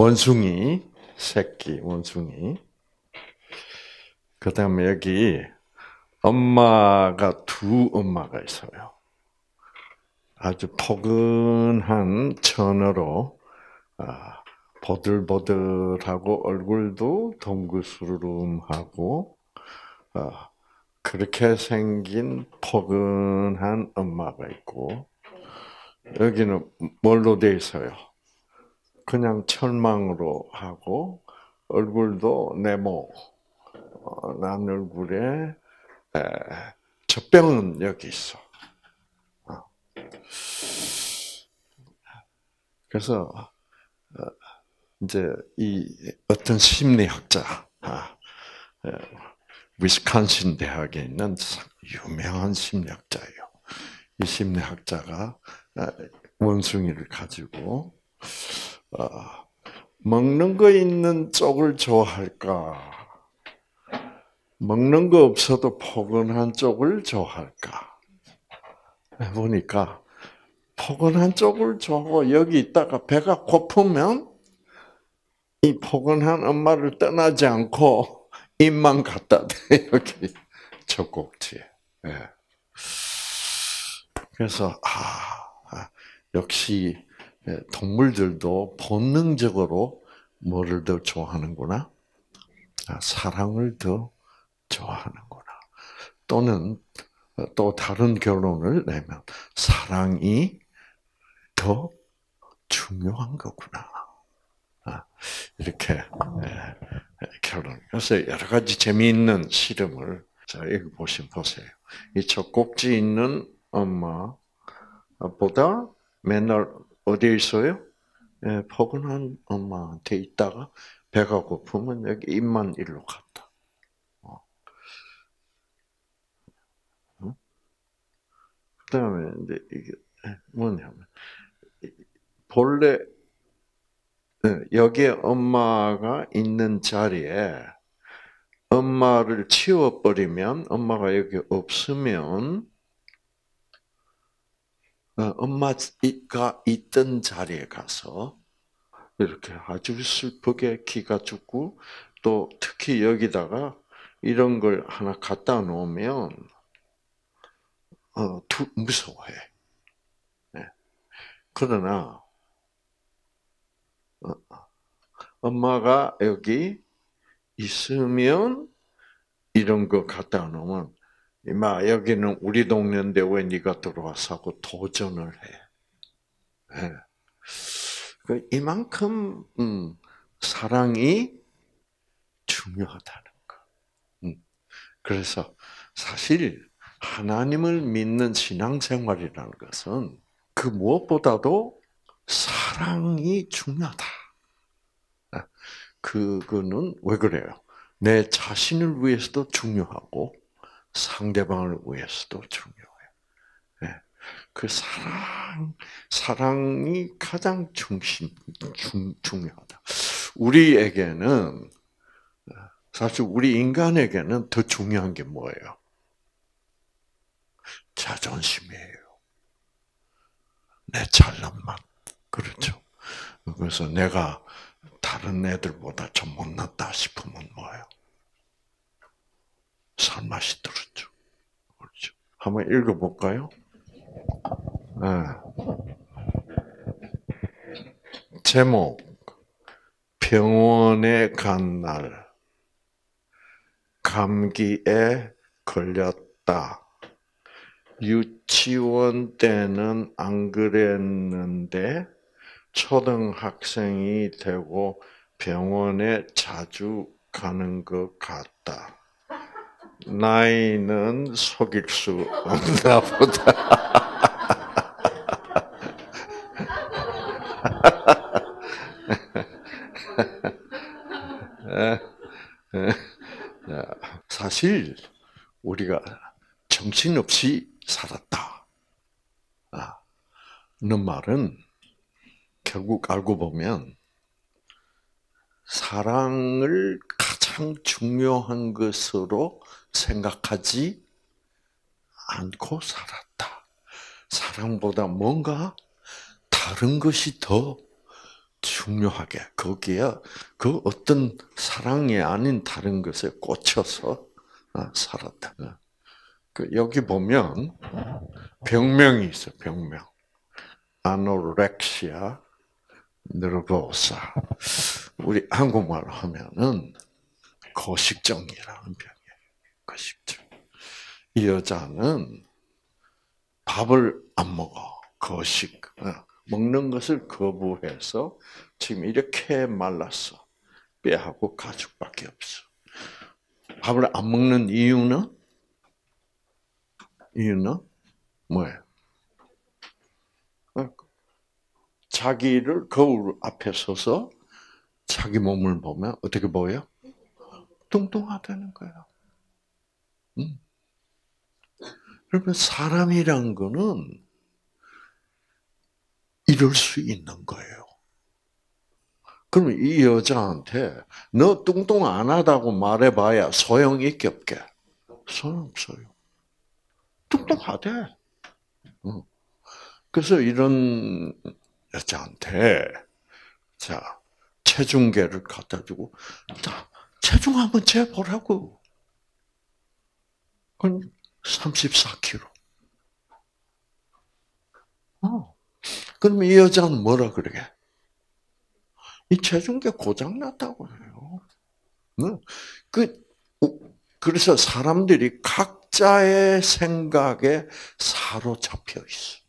원숭이 새끼 원숭이. 그다음에 여기 엄마가 두 엄마가 있어요. 아주 포근한 천으로 아, 보들보들하고 얼굴도 동그스름하고 아, 그렇게 생긴 포근한 엄마가 있고 여기는 뭘로 돼 있어요? 그냥 철망으로 하고 얼굴도 네모 어, 난 얼굴에 젖병은 여기 있어. 어. 그래서 어, 이제 이 어떤 심리학자, 아, 위스콘신 대학에 있는 유명한 심리학자예요. 이 심리학자가 원숭이를 가지고 먹는 거 있는 쪽을 좋아할까? 먹는 거 없어도 포근한 쪽을 좋아할까? 보니까 포근한 쪽을 좋아하고 여기 있다가 배가 고프면 이 포근한 엄마를 떠나지 않고 입만 갖다 대 여기 젖꼭지에. 네. 그래서 아, 아 역시 동물들도 본능적으로 뭐를 더 좋아하는구나? 아, 사랑을 더 좋아하는구나. 또는 또 다른 결론을 내면 사랑이 더 중요한 거구나. 아, 이렇게 결론. 그래서 여러 가지 재미있는 실험을 자 여기 보시 보세요. 이 젖꼭지 있는 엄마보다 맨날 어디에 있어요? 예, 포근한 엄마한테 있다가 배가 고프면 여기 입만 일로 갔다. 어. 어? 그다음에 이제 이게 뭐냐면 본래 예, 여기에 엄마가 있는 자리에 엄마를 치워버리면 엄마가 여기 없으면 어, 엄마가 있던 자리에 가서 이렇게 아주 슬프게 기가 죽고 또 특히 여기다가 이런 걸 하나 갖다 놓으면 어, 두, 무서워해. 네. 그러나 어, 엄마가 여기 있으면 이런 거 갖다 놓으면 이마 여기는 우리 동네인데 왜 네가 들어와서 하고 도전을 해. 네. 이만큼 음, 사랑이 중요하다는 거. 음. 그래서 사실 하나님을 믿는 신앙생활이라는 것은 그 무엇보다도 사랑이 중요하다. 아, 그거는 왜 그래요? 내 자신을 위해서도 중요하고 상대방을 위해서도 중요해요. 네. 그 사랑, 사랑이 가장 중심, 중, 중요하다. 우리에게는, 사실 우리 인간에게는 더 중요한 게 뭐예요? 자존심이에요. 내 잘난만. 그렇죠. 그래서 내가 다른 애들보다 좀 못났다 싶으면 뭐예요? 살맛이 들었죠. 그렇죠. 한번 읽어볼까요? 네. 제목 병원에 간 날 감기에 걸렸다. 유치원 때는 안 그랬는데 초등학생이 되고 병원에 자주 가는 것 같다. 나이는 속일 수 없나 보다. 사실 우리가 정신없이 살았다. 아, 는 말은 결국 알고 보면 사랑을 가장 중요한 것으로 생각하지 않고 살았다. 사랑보다 뭔가 다른 것이 더 중요하게 거기에 그 어떤 사랑이 아닌 다른 것에 꽂혀서 어, 살았다. 어. 그 여기 보면 병명이 있어 병명. 아노렉시아 느르보사. 우리 한국말로 하면은 거식증이라는 병 이에요. 거식증. 이 여자는 밥을 안 먹어. 거식. 어. 먹는 것을 거부해서 지금 이렇게 말랐어. 뼈하고 가죽밖에 없어. 밥을 안 먹는 이유는 이유는 뭐예요? 어, 자기를 거울 앞에 서서 자기 몸을 보면 어떻게 보여? 뚱뚱하다는. 음. 그러면 사람이란 거는 이럴 수 있는 거예요. 그러면 이 여자한테 너 뚱뚱 안 하다고 말해봐야 소용 있게 없게? 소용없어요. 뚱뚱하대. 그래서 이런 여자한테 자 체중계를 갖다 주고 자 체중 한번 재보라고. 그럼 34kg. 어. 그럼 이 여자는 뭐라 그러게? 이 체중계 고장 났다고 해요. 그 그래서 사람들이 각자의 생각에 사로잡혀 있어.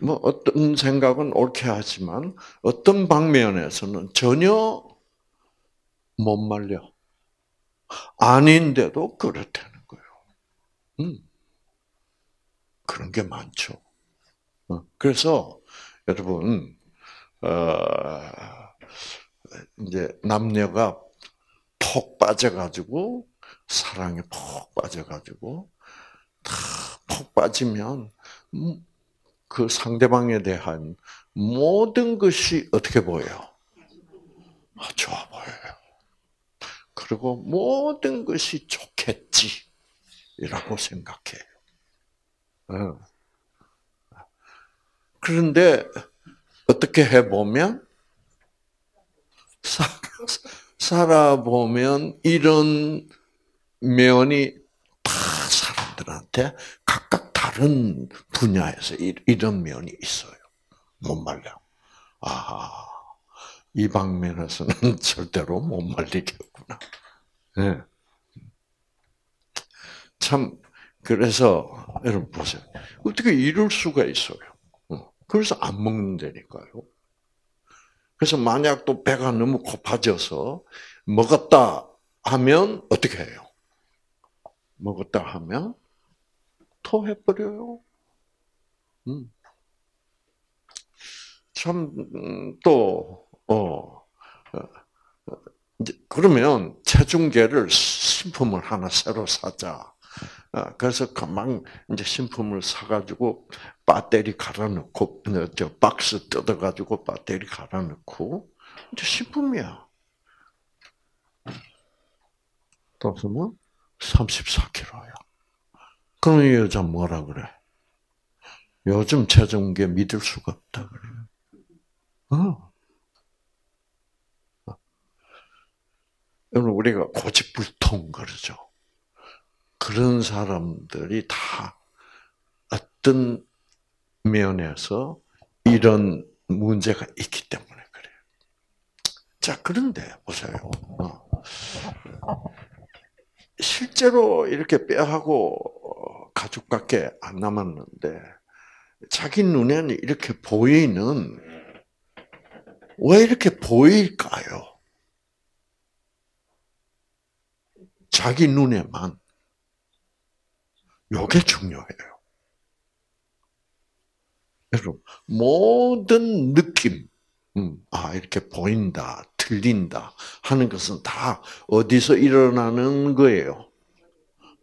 뭐 어떤 생각은 옳게 하지만 어떤 방면에서는 전혀 못 말려. 아닌데도 그렇다는 거예요. 음. 그런 게 많죠. 어, 그래서 여러분 어, 이제 남녀가 폭 빠져가지고 사랑에 폭 빠져가지고 다 폭 빠지면 그 상대방에 대한 모든 것이 어떻게 보여요? 아, 좋아 보여요. 그리고 모든 것이 좋겠지라고 생각해요. 어. 그런데 어떻게 해보면 살아보면 이런 면이 다 사람들한테 각각 다른 분야에서 이런 면이 있어요. 못 말려. 아, 이 방면에서는 절대로 못 말리겠구나. 네. 참, 그래서, 여러분 보세요. 어떻게 이럴 수가 있어요? 그래서 안 먹는다니까요. 그래서 만약 또 배가 너무 고파져서 먹었다 하면 어떻게 해요? 먹었다 하면 토해버려요. 음. 참, 음, 또, 어, 어, 그러면 체중계를 신품을 하나 새로 사자. 어, 그래서 금방 이제 신품을 사가지고 배터리 갈아넣고 저 박스 뜯어가지고 배터리 갈아넣고 이제 신품이야. 그러면 34kg야. 그럼 이 여자 뭐라 그래? 요즘 체중계 믿을 수가 없다 그래. 어. 여러분 우리가 고집불통 그러죠. 그런 사람들이 다 어떤 면에서 이런 문제가 있기 때문에 그래요. 자, 그런데 보세요. 어. 실제로 이렇게 뼈하고 가죽밖에 안 남았는데 자기 눈에는 이렇게 보이는 왜 이렇게 보일까요? 자기 눈에만 요게 중요해요. 여러분, 모든 느낌, 음, 아, 이렇게 보인다, 들린다 하는 것은 다 어디서 일어나는 거예요?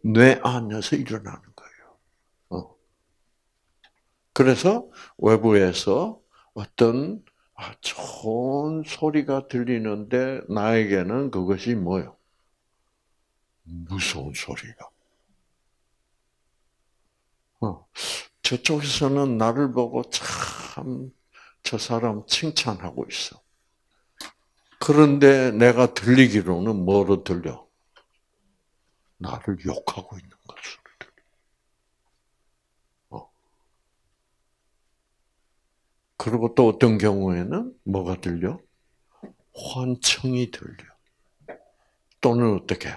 뇌 안에서 일어나는 거예요. 어. 그래서 외부에서 어떤 아, 좋은 소리가 들리는데 나에게는 그것이 뭐요? 무서운 소리가. 어. 저쪽에서는 나를 보고 참 저 사람 칭찬하고 있어. 그런데 내가 들리기로는 뭐로 들려? 나를 욕하고 있는 것으로 들려. 어. 그리고 또 어떤 경우에는 뭐가 들려? 환청이 들려. 또는 어떻게?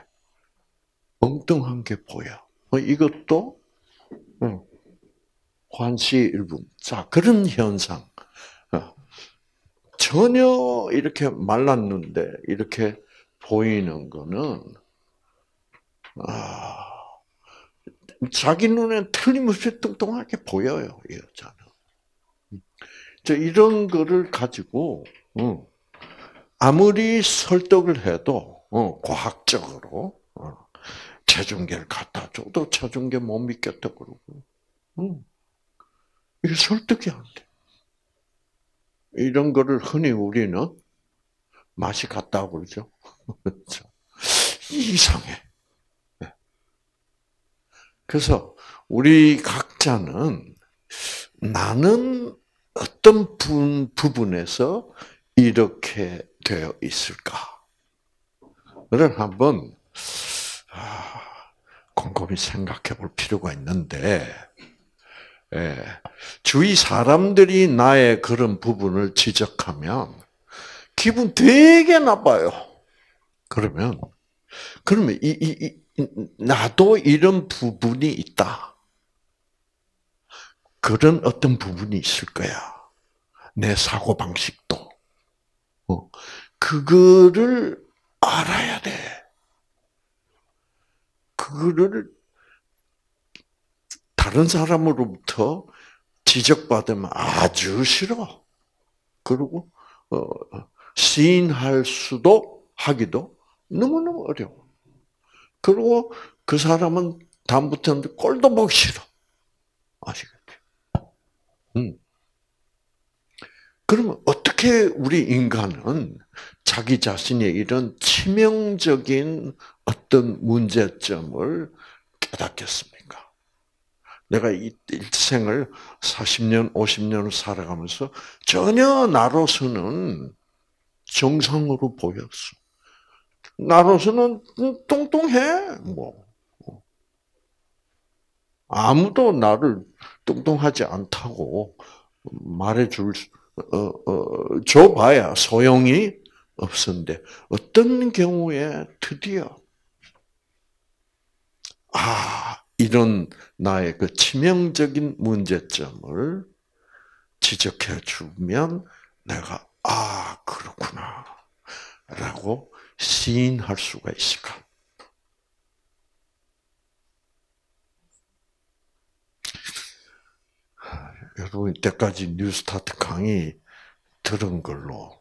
엉뚱한 게 보여. 어, 이것도 환시 일부. 자 그런 현상. 어. 전혀 이렇게 말랐는데 이렇게 보이는 거는 아, 자기 눈엔 틀림없이 뚱뚱하게 보여요 이 여자는. 저 이런 거를 가지고 어, 아무리 설득을 해도 어, 과학적으로 어, 체중계를 갖다 줘도 체중계 못 믿겠다 그러고 이게 설득이 안 돼. 이런 거를 흔히 우리는 맛이 같다고 그러죠. 이상해. 네. 그래서 우리 각자는 나는 어떤 부, 부분에서 이렇게 되어 있을까? 를 한번 아, 곰곰이 생각해 볼 필요가 있는데, 예, 주위 사람들이 나의 그런 부분을 지적하면 기분 되게 나빠요. 그러면 그러면 이, 이, 이 나도 이런 부분이 있다. 그런 어떤 부분이 있을 거야. 내 사고 방식도. 어, 그거를 알아야 돼. 그거를 다른 사람으로부터 지적받으면 아주 싫어. 그리고 어, 시인할 수도 하기도 너무너무 어려워. 그리고 그 사람은 다음부터는 꼴도 보기 싫어. 아시겠죠? 음. 그러면 어떻게 우리 인간은 자기 자신의 이런 치명적인 어떤 문제점을 깨닫겠습니까? 내가 이 일생을 40년, 50년을 살아가면서 전혀 나로서는 정상으로 보였어. 나로서는 뚱뚱해, 뭐. 아무도 나를 뚱뚱하지 않다고 말해줄, 어, 어, 줘봐야 소용이 없었는데, 어떤 경우에 드디어, 아, 이런 나의 그 치명적인 문제점을 지적해 주면 내가 아 그렇구나 라고 시인할 수가 있을까? 여러분 이때까지 뉴스타트 강의 들은 걸로 쫙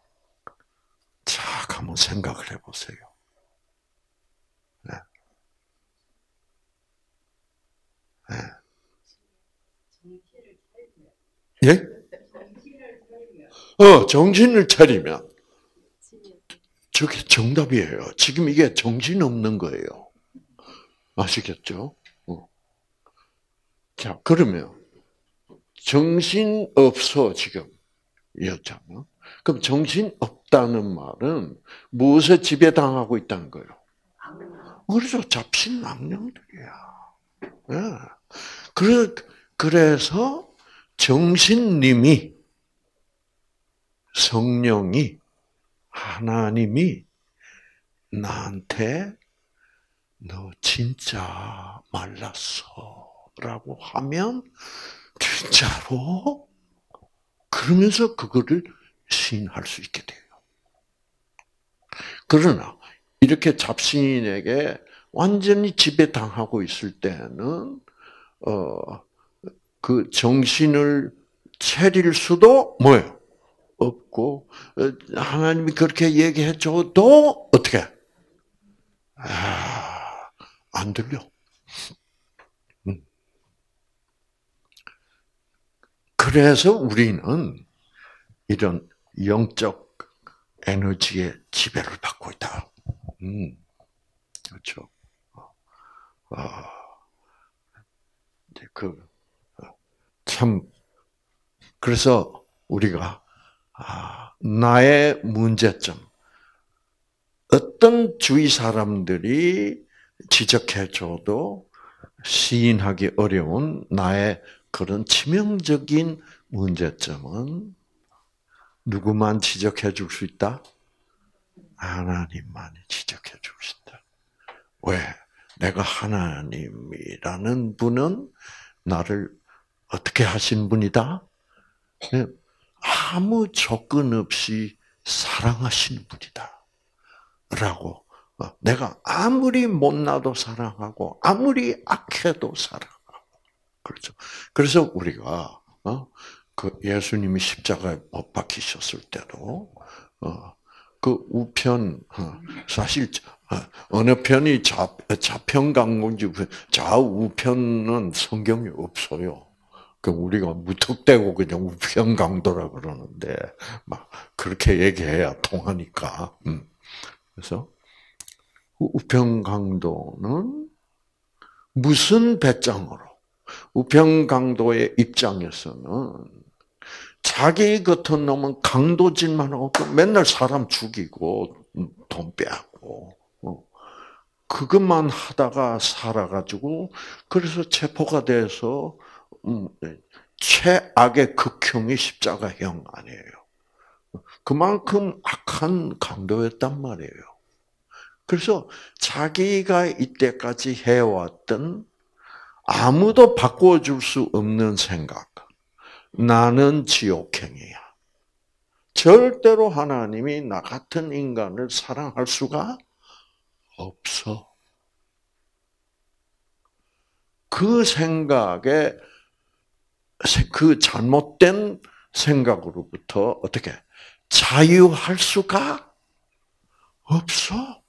한번 생각을 해보세요. 예? 어, 정신을 차리면. 저게 정답이에요. 지금 이게 정신 없는 거예요. 아시겠죠? 어. 자, 그러면, 정신 없어, 지금. 이었잖아. 그럼 정신 없다는 말은 무엇에 지배당하고 있다는 거예요? 그래서 잡신 악령들이야. 네. 그래, 그래서 정신님이 성령이 하나님이 나한테 너 진짜 말랐어라고 하면 진짜로 그러면서 그거를 시인할 수 있게 돼요. 그러나 이렇게 잡신에게 완전히 지배당하고 있을 때는 어, 그 정신을 차릴 수도 뭐예요? 없고 어, 하나님이 그렇게 얘기해 줘도 어떻게? 아, 안 들려. 음. 그래서 우리는 이런 영적 에너지의 지배를 받고 있다. 음, 그렇죠. 아, 그, 참, 그래서 우리가 아, 나의 문제점. 어떤 주위 사람들이 지적해줘도 시인하기 어려운 나의 그런 치명적인 문제점은 누구만 지적해 줄 수 있다? 하나님만이 지적해 줄 수 있다. 왜? 내가 하나님이라는 분은 나를 어떻게 하신 분이다? 예, 아무 조건 없이 사랑하시는 분이다. 라고 어, 내가 아무리 못나도 사랑하고 아무리 악해도 사랑하고 그렇죠. 그래서 우리가 어, 그 예수님이 십자가에 못 박히셨을 때도 어, 그 우편 사실 어느 편이 좌, 좌편 강건지 좌우편은 성경이 없어요. 그 우리가 무턱대고 그냥 우편 강도라 그러는데 막 그렇게 얘기해야 통하니까. 음. 그래서 우편 강도는 무슨 배짱으로 우편 강도의 입장에서는 자기 같은 놈은 강도질만 하고 맨날 사람 죽이고 돈 빼앗고 어. 그것만 하다가 살아가지고 그래서 체포가 돼서 음, 최악의 극형이 십자가형 아니에요. 그만큼 악한 강도였단 말이에요. 그래서 자기가 이때까지 해왔던 아무도 바꿔줄 수 없는 생각. 나는 지옥행이야. 절대로 하나님이 나 같은 인간을 사랑할 수가 없어. 그 생각에 그 잘못된 생각으로부터 어떻게 자유할 수가 없어.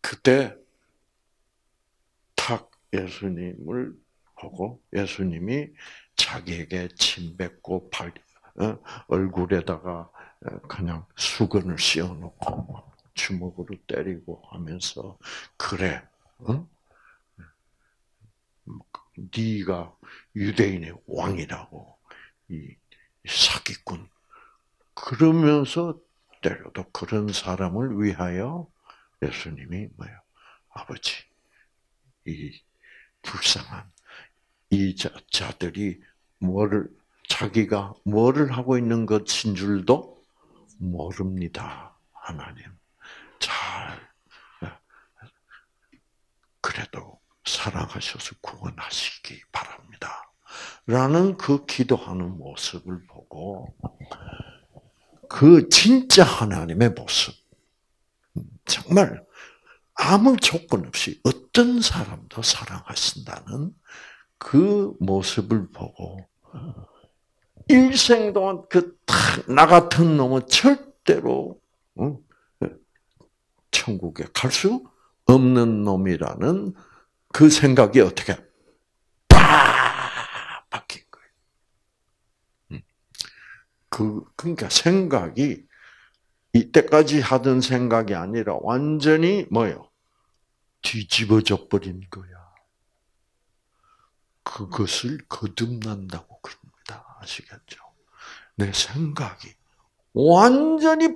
그때 탁 예수님을 보고 예수님이 자기에게 침 뱉고 발, 어, 얼굴에다가 어, 그냥 수건을 씌워놓고 주먹으로 때리고 하면서 그래, 어? 네가 유대인의 왕이라고 이 사기꾼 그러면서 때려도 그런 사람을 위하여 예수님이 뭐요 아버지 이 불쌍한 이 자, 들이 뭐를 자기가 뭐를 하고 있는 것인 줄도 모릅니다. 하나님 잘 예. 그래도 사랑하셔서 구원하시기 바랍니다. 라는 그 기도하는 모습을 보고 그 진짜 하나님의 모습 정말 아무 조건 없이 어떤 사람도 사랑하신다는 그 모습을 보고 일생 동안 그 나 같은 놈은 절대로 천국에 갈 수 없는 놈이라는 그 생각이 어떻게 팍 바뀐 거예요. 음. 그 그러니까 생각이 이때까지 하던 생각이 아니라 완전히 뭐요? 뒤집어져 버린 거야. 그것을 거듭난다고 그럽니다. 아시겠죠? 내 생각이 완전히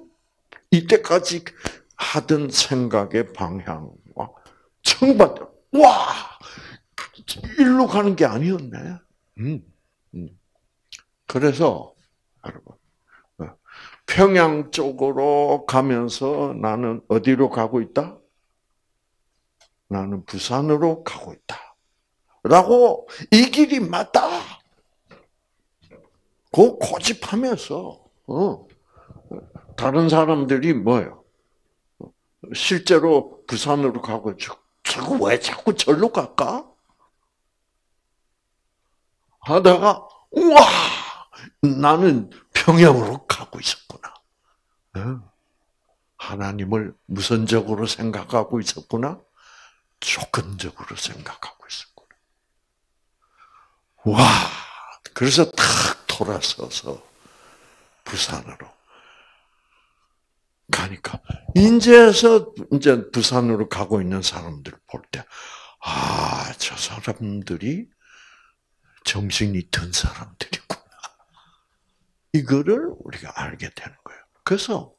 이때까지 하던 생각의 방향과 정반대. 와, 일로 가는 게 아니었네. 음, 음. 그래서 여러분 어, 평양 쪽으로 가면서 나는 어디로 가고 있다? 나는 부산으로 가고 있다. 라고 이 길이 맞다. 그 고집하면서 어. 다른 사람들이 뭐요? 실제로 부산으로 가고 자꾸 왜 자꾸 절로 갈까? 하다가 우와 나는 평양으로 가고 있었구나. 어. 하나님을 무선적으로 생각하고 있었구나. 조건적으로 생각하고 있었구나. 와, 그래서 탁 돌아서서 부산으로 가니까 인제에서 이제 부산으로 가고 있는 사람들 볼 때, 아, 저 사람들이 정신이 든 사람들이구나. 이거를 우리가 알게 되는 거예요. 그래서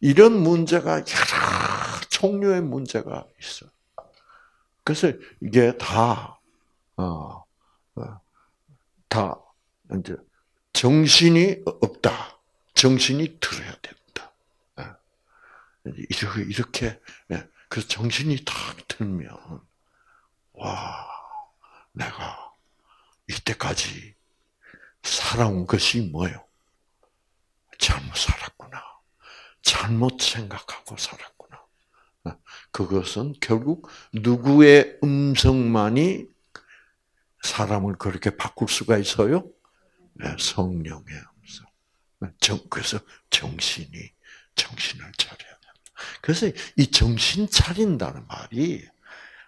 이런 문제가 여러 종류의 문제가 있어요. 그래서 이게 다, 어, 어, 다, 이제, 정신이 없다. 정신이 들어야 된다. 예. 이렇게, 이렇게, 예. 그 정신이 딱 들면, 와, 내가 이때까지 살아온 것이 뭐요? 잘못 살았구나. 잘못 생각하고 살았구나. 그것은 결국 누구의 음성만이 사람을 그렇게 바꿀 수가 있어요? 네, 성령의 음성. 그래서 정신이 정신을 차려야 된다. 그래서 이 정신 차린다는 말이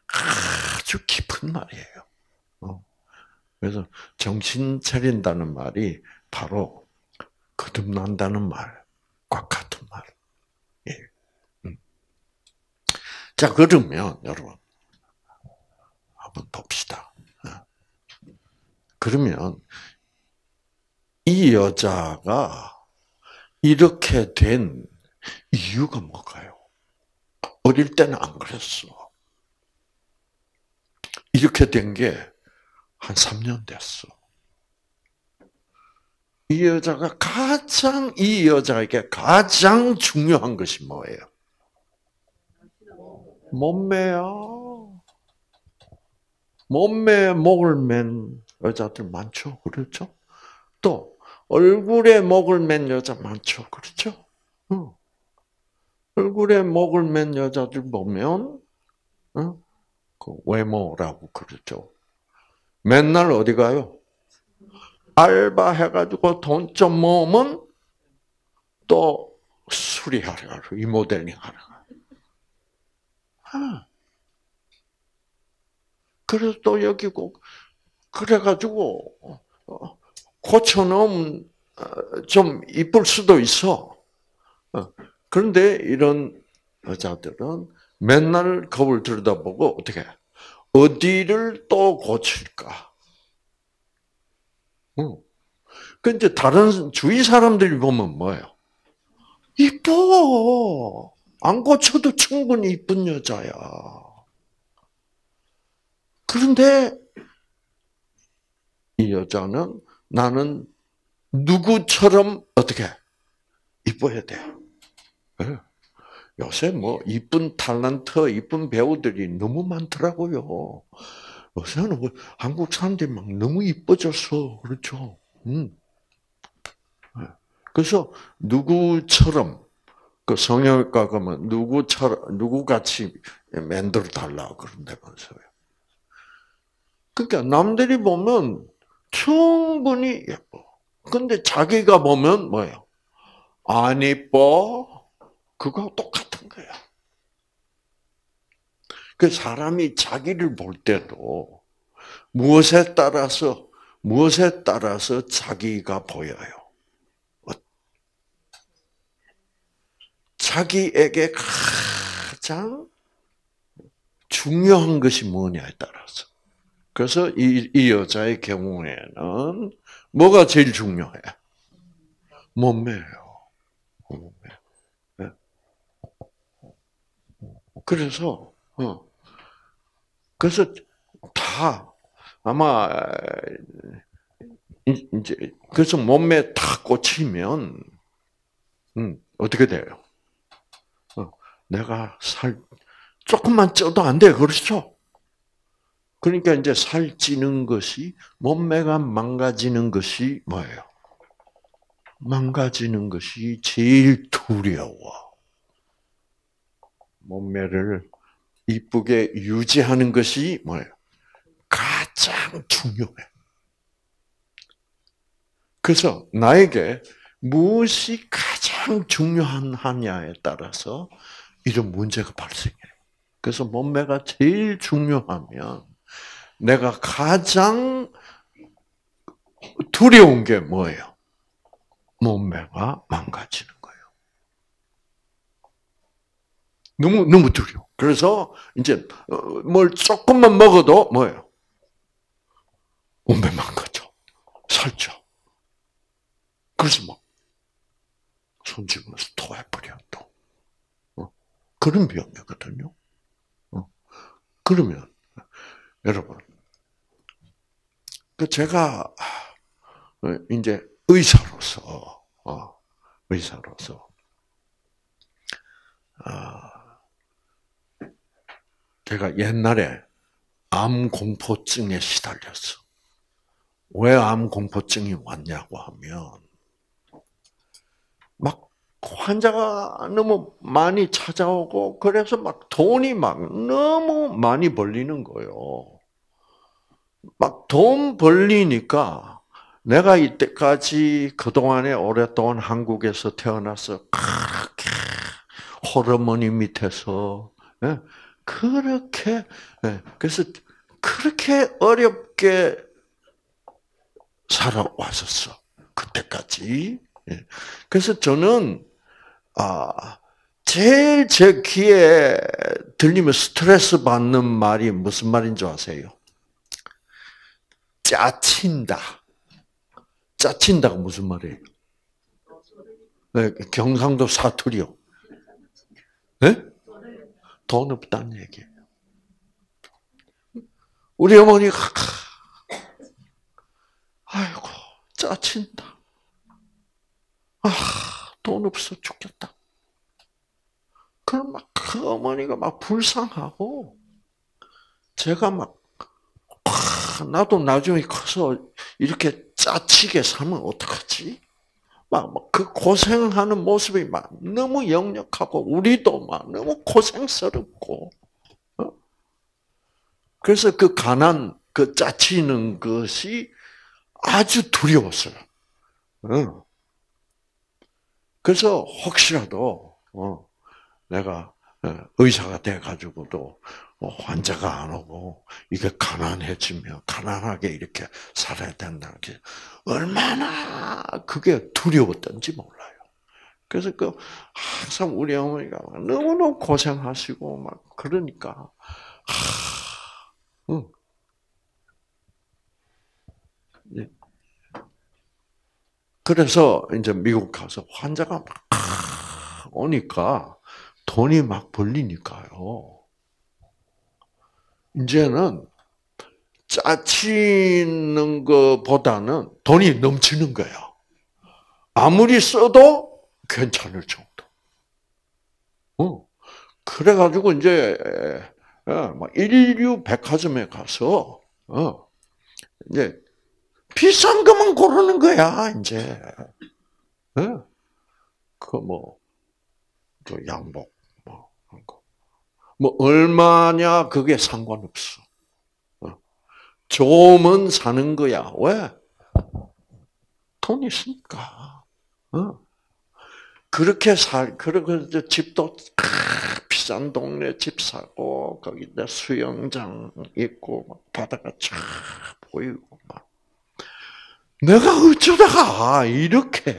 아주 깊은 말이에요. 어. 그래서 정신 차린다는 말이 바로 거듭난다는 말과 같은 말. 예. 음. 자, 그러면 여러분 한번 봅시다. 어. 그러면 이 여자가 이렇게 된 이유가 뭘까요? 어릴 때는 안 그랬어. 이렇게 된 게 한 3년 됐어. 이 여자가 가장 이 여자에게 가장 중요한 것이 뭐예요? 몸매야. 몸매에 목을 맨 여자들 많죠, 그렇죠? 또 얼굴에 목을 맨 여자 많죠, 그렇죠? 응. 얼굴에 목을 맨 여자들 보면 응? 그 외모라고 그러죠. 맨날 어디 가요? 알바 해가지고 돈 좀 모으면 또 수리하러 가고 리모델링 하러 가. 아. 그래서 또 여기 꼭 그래가지고 어, 고쳐놓으면 어, 좀 이쁠 수도 있어. 어, 그런데 이런 여자들은 맨날 거울 들여다보고 어떻게 어디를 또 고칠까? 응. 그 이제 다른 주위 사람들이 보면 뭐예요? 이뻐. 안 고쳐도 충분히 이쁜 여자야. 그런데 이 여자는 나는 누구처럼 어떻게 이뻐야 돼. 네. 요새 뭐 이쁜 탤런트, 이쁜 배우들이 너무 많더라고요. 요새는 뭐 한국 사람들이 막 너무 이뻐졌어. 그렇죠? 음. 네. 그래서 누구처럼 그 성형외과 가면 누구처럼 누구 같이 만들어 달라 그런다면서요. 그러니까 남들이 보면 충분히 예뻐. 근데 자기가 보면 뭐예요? 안 이뻐. 그거 똑같은 거야. 그 사람이 자기를 볼 때도 무엇에 따라서 무엇에 따라서 자기가 보여요. 자기에게 가장 중요한 것이 뭐냐에 따라서. 그래서 이, 이 여자의 경우에는 뭐가 제일 중요해? 몸매예요. 몸매. 네. 그래서 어. 그래서 다 아마 이제 그래서 몸매 다 꽂히면 음, 어떻게 돼요? 어, 내가 살 조금만 쪄도 안 돼, 그렇죠? 그러니까 이제 살찌는 것이 몸매가 망가지는 것이 뭐예요? 망가지는 것이 제일 두려워. 몸매를 이쁘게 유지하는 것이 뭐예요? 가장 중요해. 그래서 나에게 무엇이 가장 중요한 하냐에 따라서 이런 문제가 발생해. 그래서 몸매가 제일 중요하면 내가 가장 두려운 게 뭐예요? 몸매가 망가지는 거예요. 너무 너무 두려워. 그래서 이제 어, 뭘 조금만 먹어도 뭐예요? 몸매 망가져, 살쪄. 그래서 막 손집어서 토해버려 또. 어? 그런 병이거든요. 어? 그러면 여러분, 그 제가 이제 의사로서 어, 의사로서 아, 제가 옛날에 암 공포증에 시달렸어. 왜 암 공포증이 왔냐고 하면 막 환자가 너무 많이 찾아오고 그래서 막 돈이 막 너무 많이 벌리는 거요. 막 돈 벌리니까 내가 이때까지 그동안에 오랫동안 한국에서 태어나서 그렇게 호르몬이 밑에서 예, 그렇게 예, 그래서 그렇게 어렵게 살아왔었어 그때까지. 예. 그래서 저는 아 제일 제 귀에 들리면 스트레스 받는 말이 무슨 말인 줄 아세요? 짜친다. 짜친다가 무슨 말이에요? 네, 경상도 사투리요. 네? 돈 없다는 얘기예요. 우리 어머니가 아이고 짜친다. 아, 돈 없어 죽겠다. 그럼 막 그 어머니가 막 불쌍하고 제가 막 아, 나도 나중에 커서 이렇게 짜치게 살면 어떡하지? 막 그 고생하는 모습이 막 너무 역력하고 우리도 막 너무 고생스럽고 어? 그래서 그 가난 그 짜치는 것이 아주 두려웠어요. 어. 그래서 혹시라도 어, 내가 어, 의사가 돼 가지고도 환자가 안 오고 이게 가난해지면 가난하게 이렇게 살아야 된다는 게 얼마나 그게 두려웠던지 몰라요. 그래서 그 항상 우리 어머니가 너무너무 고생하시고 막 그러니까 하, 응. 예. 그래서 이제 미국 가서 환자가 막 오니까 돈이 막 벌리니까요. 이제는 짜치는 것보다는 돈이 넘치는 거야. 아무리 써도 괜찮을 정도. 어. 그래가지고 이제 인류 백화점에 가서 어, 이제 비싼 것만 고르는 거야 이제. 어? 그뭐 그 양복 뭐 거. 뭐 얼마냐 그게 상관없어. 어. 좀은 사는 거야. 왜? 돈 있으니까. 어. 그렇게 살, 그렇게 집도 비싼 동네 집 사고 거기다 수영장 있고 바다가 쫙 보이고 막. 내가 어쩌다가 이렇게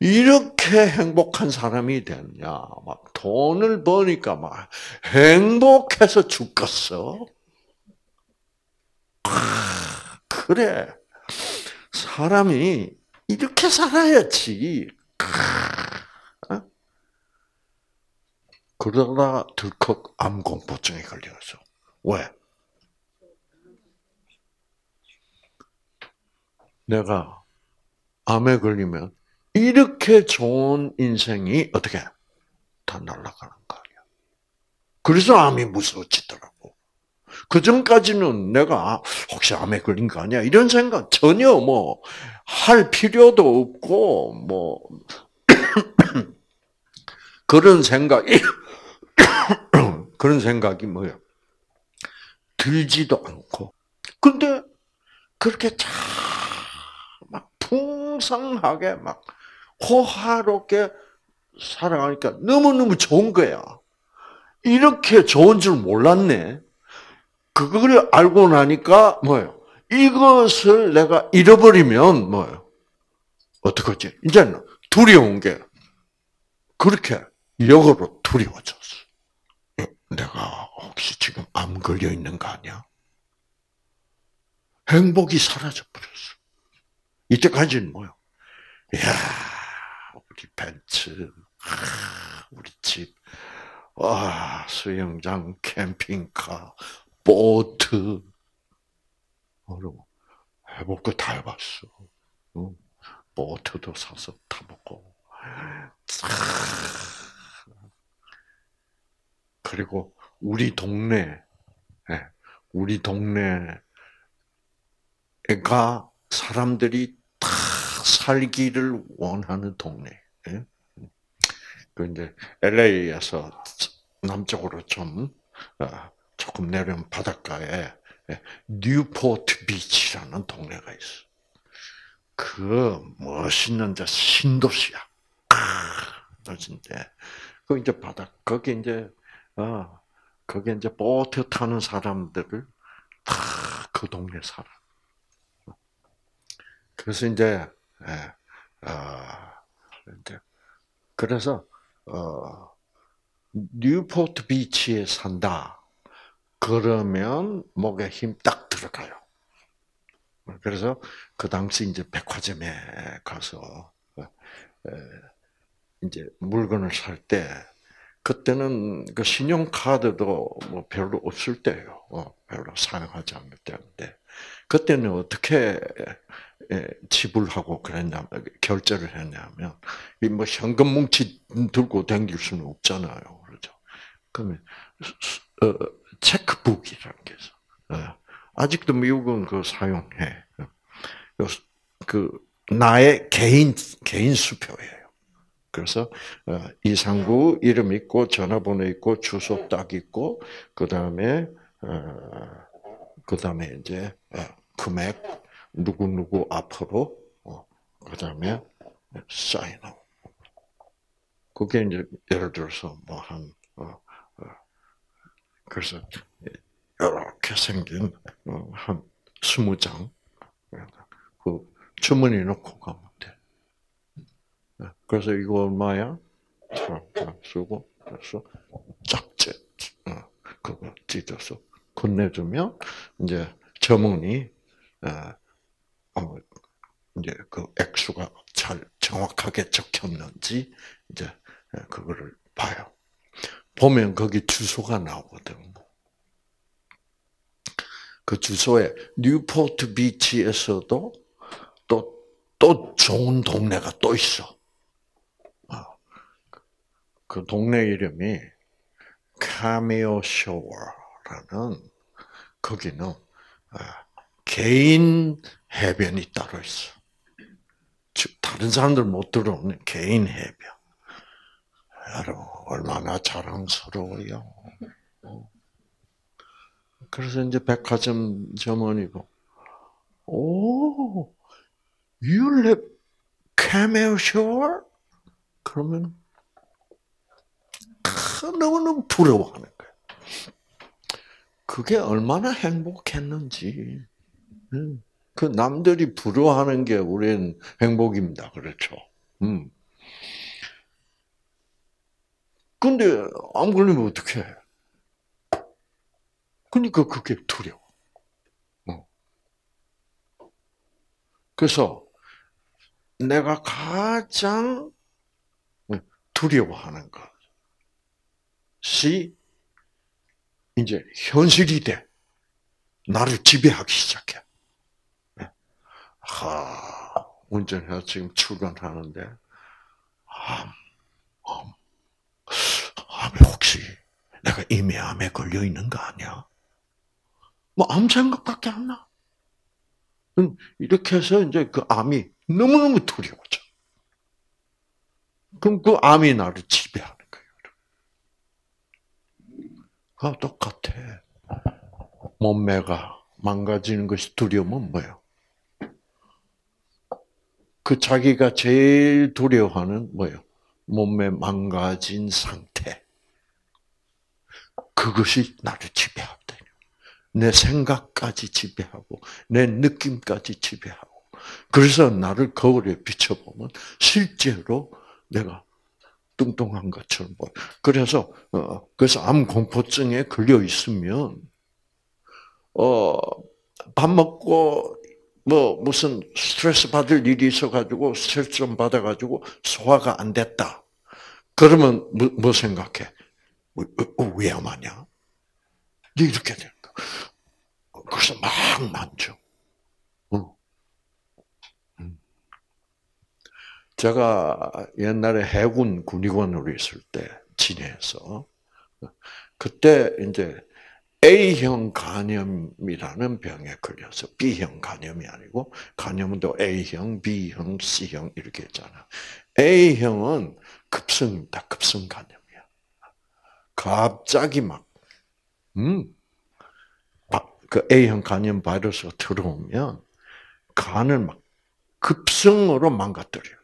이렇게 행복한 사람이 됐냐? 막 돈을 버니까 막 행복해서 죽겠어. 그래. 사람이 이렇게 살아야지. 어? 그러다 들컥 암공포증에 걸려서. 왜? 내가 암에 걸리면 이렇게 좋은 인생이 어떻게 다 날아가는 거 아니야. 그래서 암이 무서워지더라고. 그 전까지는 내가 혹시 암에 걸린 거 아니야 이런 생각 전혀 뭐 할 필요도 없고 뭐 그런 생각이 그런 생각이 뭐야 들지도 않고 근데 그렇게 쫙막 풍성하게 막 호화롭게 살아가니까 너무너무 좋은 거야. 이렇게 좋은 줄 몰랐네. 그걸 알고 나니까 뭐예요? 이것을 내가 잃어버리면 뭐예요? 어떡하지? 이제는 두려운 게 그렇게 역으로 두려워졌어. 내가 혹시 지금 암 걸려 있는 거 아니야? 행복이 사라져 버렸어. 이때까지는 뭐요? 야 우리 벤츠, 우리 집, 와 수영장, 캠핑카, 보트, 그리고 해볼 거 다 해봤어. 보트도 사서 타보고. 그리고 우리 동네, 예, 우리 동네가 사람들이 다 살기를 원하는 동네. 예? 그 이제 LA에서 남쪽으로 좀 어, 조금 내려온 바닷가에 예, 뉴포트 비치라는 동네가 있어. 그 멋있는 데 신도시야. 멋진데 그 이제 바다 거기 이제 어 거기 이제 보트 타는 사람들을 다 그 동네 살아. 그래서 이제 예, 어, 그래서 어, 뉴포트 비치에 산다. 그러면 목에 힘 딱 들어가요. 그래서 그 당시 이제 백화점에 가서 이제 물건을 살 때 그때는 그 신용카드도 뭐 별로 없을 때예요. 어, 별로 사용하지 않을 때인데 그때는 어떻게 지불하고 그랬냐면 결제를 했냐면 이뭐 현금 뭉치 들고 다닐 수는 없잖아요. 그렇죠? 그러면 어, 체크북이라는 게 있어. 어, 아직도 미국은 그 사용해. 그 나의 개인 개인 수표예요. 그래서 어, 이상구 이름 있고 전화번호 있고 주소 딱 있고 그 다음에 어, 그 다음에 이제 어, 금액 누구 누구 앞으로 그 다음에 사인하고 그게 이제 예를 들어서 뭐한 그래서 이렇게 생긴 한 스무 장, 그 주머니 넣고 가면 돼. 그래서 이거 얼마야? 쓰고 그래서 짝째 그거 찢어서 건네주면 이제 어, 이제 그 액수가 잘 정확하게 적혔는지 이제 그거를 봐요. 보면 거기 주소가 나오거든. 그 주소에 뉴포트 비치에서도 또, 또 좋은 동네가 또 있어. 아, 그 동네 이름이 카미오 쇼어라는 거기는 아, 개인 해변이 따로 있어. 다른 사람들 못 들어오는 개인 해변. 여러분 얼마나 자랑스러워요. 그래서 이제 백화점 점원이고, 오, you live camel shore? 그러면 너무너무 부러워하는 거예요. 그게 얼마나 행복했는지. 그 남들이 부러워하는 게 우리는 행복입니다. 그렇죠. 음. 근데 안 걸리면 어떡해? 그러니까 그게 두려워. 어. 그래서 내가 가장 두려워하는 것이 이제 현실이 돼. 나를 지배하기 시작해. 하, 운전해서 지금 출근하는데, 아, 아, 아, 혹시 내가 이미 암에 걸려 있는 거 아니야? 뭐 아무 생각밖에 안 나. 이렇게 해서 이제 그 암이 너무너무 두려워져. 그럼 그 암이 나를 지배하는 거예요. 아, 똑같아. 몸매가 망가지는 것이 두려우면 뭐예요? 그 자기가 제일 두려워하는 뭐예요? 몸매 망가진 상태. 그것이 나를 지배하고. 내 생각까지 지배하고 내 느낌까지 지배하고 그래서 나를 거울에 비춰보면 실제로 내가 뚱뚱한 것처럼 보여. 그래서 어 그래서 암 공포증에 걸려 있으면 어 밥 먹고 뭐 무슨 스트레스 받을 일이 있어가지고 스트레스 좀 받아가지고 소화가 안 됐다. 그러면 뭐, 뭐 생각해? 어, 위험하냐? 이렇게 되는 거. 그래서 막 만져. 제가 옛날에 해군 군의관으로 있을 때 진해에서 그때 이제 A형 간염이라는 병에 걸려서 B형 간염이 아니고 간염도 A형, B형, C형 이렇게 있잖아. A형은 급성입니다. 급성 간염이야. 갑자기 막, 음, 그 A형 간염 바이러스가 들어오면 간을 막 급성으로 망가뜨려요.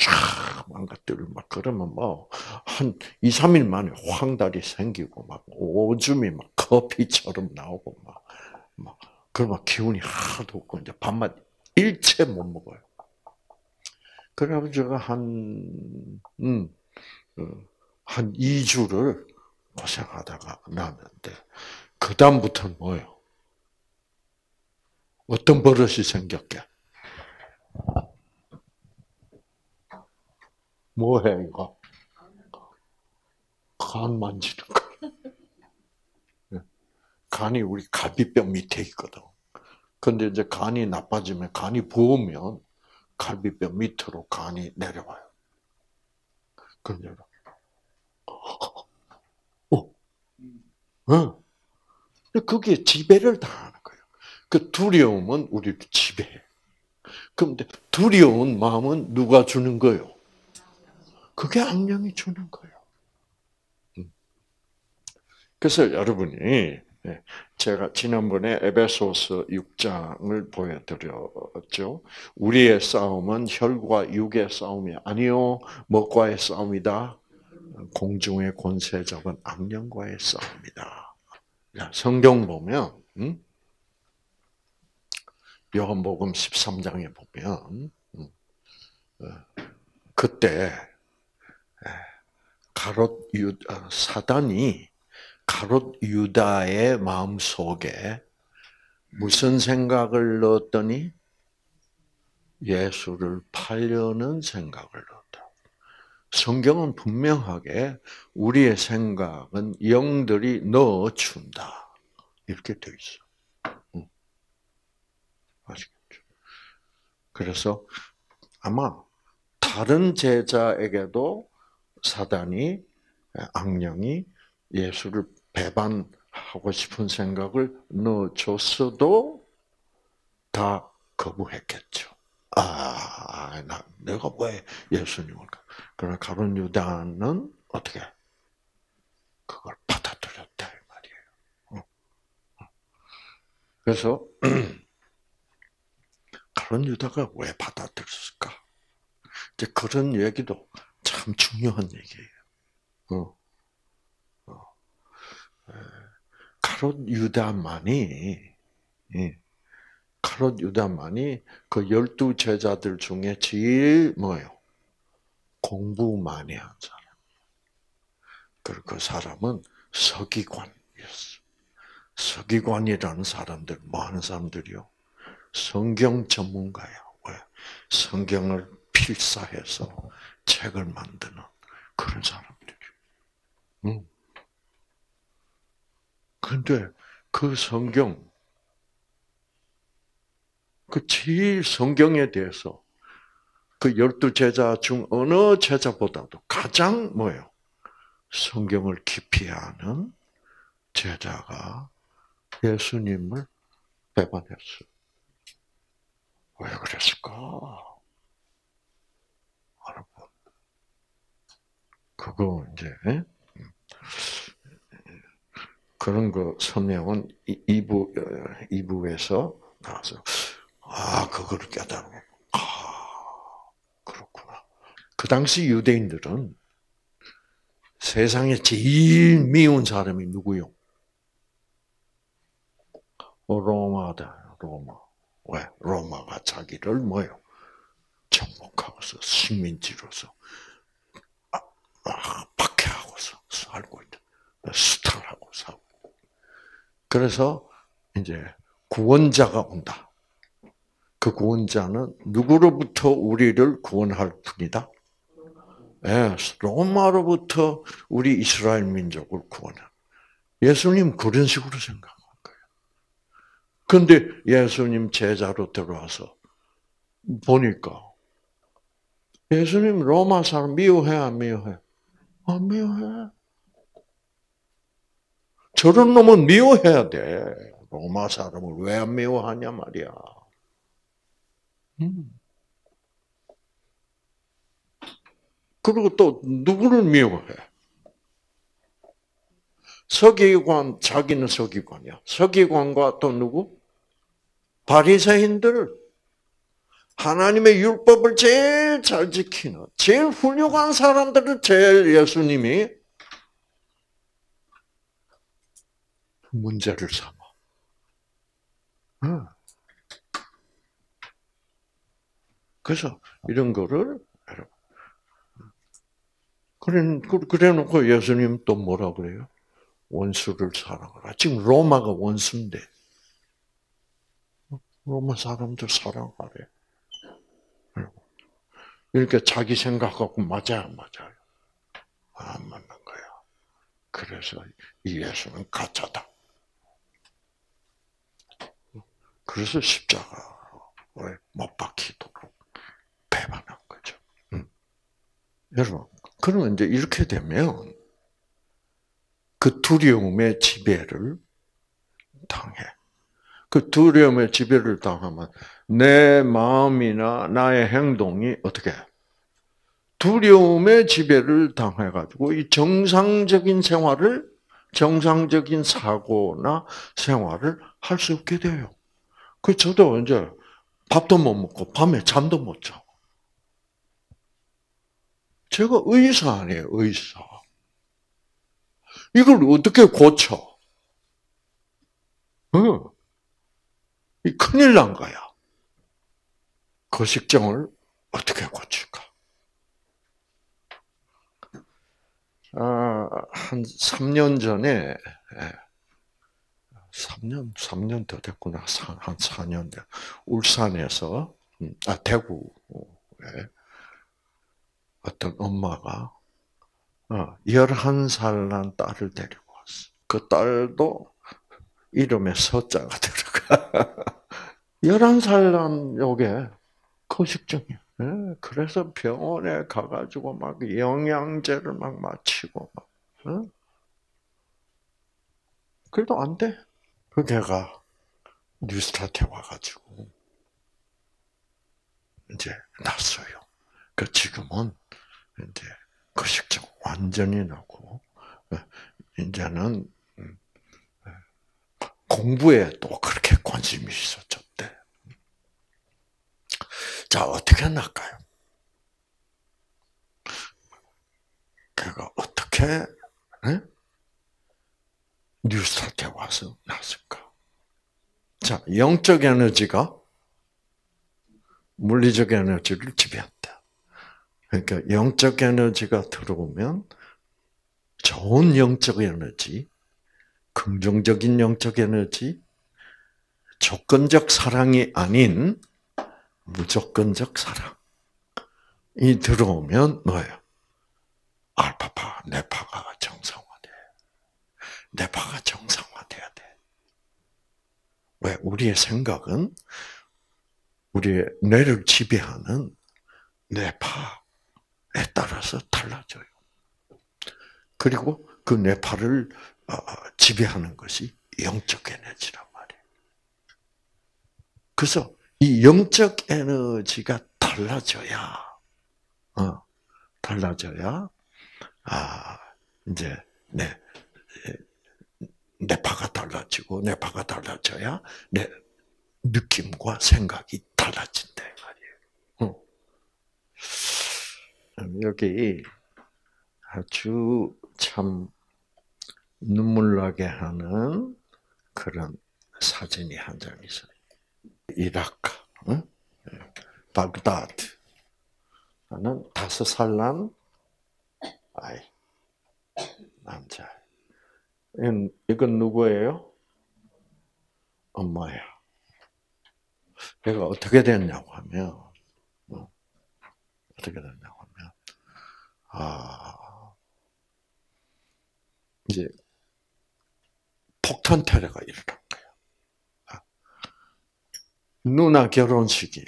쫙 망가뜨리고 막 그러면 뭐한 2, 3일 만에 황달이 생기고 막 오줌이 막 커피처럼 나오고 막, 막 그러면 기운이 하나도 없고 이제 밥만 일체 못 먹어요. 그래가지고 제가 한, 음, 어, 한 2주를 고생하다가 나는데, 그다음부터는 뭐예요? 어떤 버릇이 생겼게? 뭐해 이거? 간 만지는 거. 예. 간이 우리 갈비뼈 밑에 있거든. 근데 이제 간이 나빠지면 간이 부으면 갈비뼈 밑으로 간이 내려와요. 근데 어, 어, 그게 지배를 당하는 거예요. 그 두려움은 우리를 지배해. 그런데 두려운 마음은 누가 주는 거예요? 그게 악령이 주는 거예요. 음. 그래서 여러분이 예, 제가 지난번에 에베소서 6장을 보여드렸죠. 우리의 싸움은 혈과 육의 싸움이 아니요 먹과의 싸움이다. 공중의 권세 잡은 악령과의 싸움이다. 성경 보면 음? 요한복음 13장에 보면 음, 어, 그때 가롯 유 어, 사단이 가롯 유다의 마음 속에 무슨 생각을 넣었더니 예수를 팔려는 생각을 넣었다. 성경은 분명하게 우리의 생각은 영들이 넣어준다. 이렇게 되어 있어. 응. 아시겠죠? 그래서 아마 다른 제자에게도 사단이 악령이 예수를 배반하고 싶은 생각을 넣어줬어도 다 거부했겠죠. 아, 나, 내가 왜 예수님을. 그러나 가론 유다는 어떻게? 그걸 받아들였다, 이 말이에요. 어. 그래서, 가론 유다가 왜 받아들였을까? 이제 그런 얘기도 참 중요한 얘기예요. 어. 어. 가롯 유다만이 예. 가롯 유다만이 그 열두 제자들 중에 제일 뭐예요? 공부 많이 한 사람. 그리고 그 사람은 서기관이었어. 서기관이라는 사람들, 뭐 하는 사람들이요? 성경 전문가야. 왜? 성경을 필사해서 책을 만드는 그런 사람들이. 응. 근데 그 성경, 그 제일 성경에 대해서 그 열두 제자 중 어느 제자보다도 가장 뭐예요? 성경을 깊이 아는 제자가 예수님을 배반했어요. 왜 그랬을까? 그거 이제 예? 그런 거 설명은 2부 2부에서 나와서 아 그거를 아 그렇구나. 그 당시 유대인들은 세상에 제일 미운 사람이 누구요? 로마다 로마. 왜? 로마가 자기를 뭐요? 정복하고서 식민지로서 박해하고 살고 있다. 수탈하고 살고. 그래서 이제 구원자가 온다. 그 구원자는 누구로부터 우리를 구원할 뿐이다? 예, 로마로부터 우리 이스라엘 민족을 구원해. 예수님 그런 식으로 생각한 거예요. 근데 예수님 제자로 들어와서 보니까 예수님 로마 사람 미워해 안 미워해? 안 미워해. 저런 놈은 미워해야 돼. 로마 사람을 왜 안 미워하냐 말이야. 음. 그리고 또 누구를 미워해? 서기관 자기는 서기관이야. 서기관과 또 누구? 바리새인들 하나님의 율법을 제일 잘 지키는 제일 훌륭한 사람들을 제일 예수님이 문제를 삼아. 그래서 이런 거를 그래, 그래 놓고 예수님 또 뭐라 그래요? 원수를 사랑하라. 지금 로마가 원수인데. 로마 사람들 사랑하래. 이렇게 자기 생각하고 맞아요, 맞아요. 안 맞는 거야. 그래서 이 예수는 가짜다. 그래서 십자가에 못 박히도록 배반한 거죠. 음. 여러분, 그러면 이제 이렇게 되면 그 두려움의 지배를 당해. 그 두려움의 지배를 당하면 내 마음이나 나의 행동이 어떻게 두려움의 지배를 당해가지고 이 정상적인 생활을 정상적인 사고나 생활을 할 수 없게 돼요. 그 저도 이제 밥도 못 먹고 밤에 잠도 못 자. 제가 의사 아니에요, 의사. 이걸 어떻게 고쳐? 응. 큰일 난 거야. 거식증을 어떻게 고칠까? 아, 한 3년 전에, 3년, 예. 3년 더 됐구나. 한 4년 돼. 울산에서, 음, 아, 대구, 예. 어떤 엄마가 11살 어, 난 딸을 데리고 왔어. 그 딸도 이름에 서자가 들어가. 11살 난 요게 거식증이야. 예, 그래서 병원에 가가지고 막 영양제를 막 마치고 막. 어? 그래도 안 돼. 그 걔가 뉴스타트에 와가지고 이제 났어요. 그 지금은 이제 거식증 완전히 나고 이제는 음, 공부에 또 그렇게 관심이 있었대. 자 어떻게 날까요? 그가 어떻게 네? 뉴스타트에 와서 났을까? 자 영적 에너지가 물리적 에너지를 지배한다. 그러니까 영적 에너지가 들어오면 좋은 영적 에너지, 긍정적인 영적 에너지, 조건적 사랑이 아닌 무조건적 사랑이 들어오면 뭐예요? 알파파, 네파가 정상화돼. 네파가 정상화돼야 돼. 왜? 우리의 생각은 우리의 뇌를 지배하는 뇌파, 따라서 달라져요. 그리고 그 뇌파를 어, 지배하는 것이 영적 에너지란 말이에요. 그래서 이 영적 에너지가 달라져야, 어, 달라져야, 아, 이제, 내, 뇌파가 달라지고, 뇌파가 달라져야, 내 느낌과 생각이 달라진다, 말이에요. 어. 여기 아주 참 눈물 나게 하는 그런 사진이 한 장 있어요. 이라크, 응? 바그다드. 나는 다섯 살 난 아이, 남자. 이건, 이건 누구예요? 엄마야. 얘가 어떻게 됐냐고 하면, 어, 어떻게 됐냐고 하면, 아, 이제, 폭탄 테러가. 아, 누나 결혼식이야.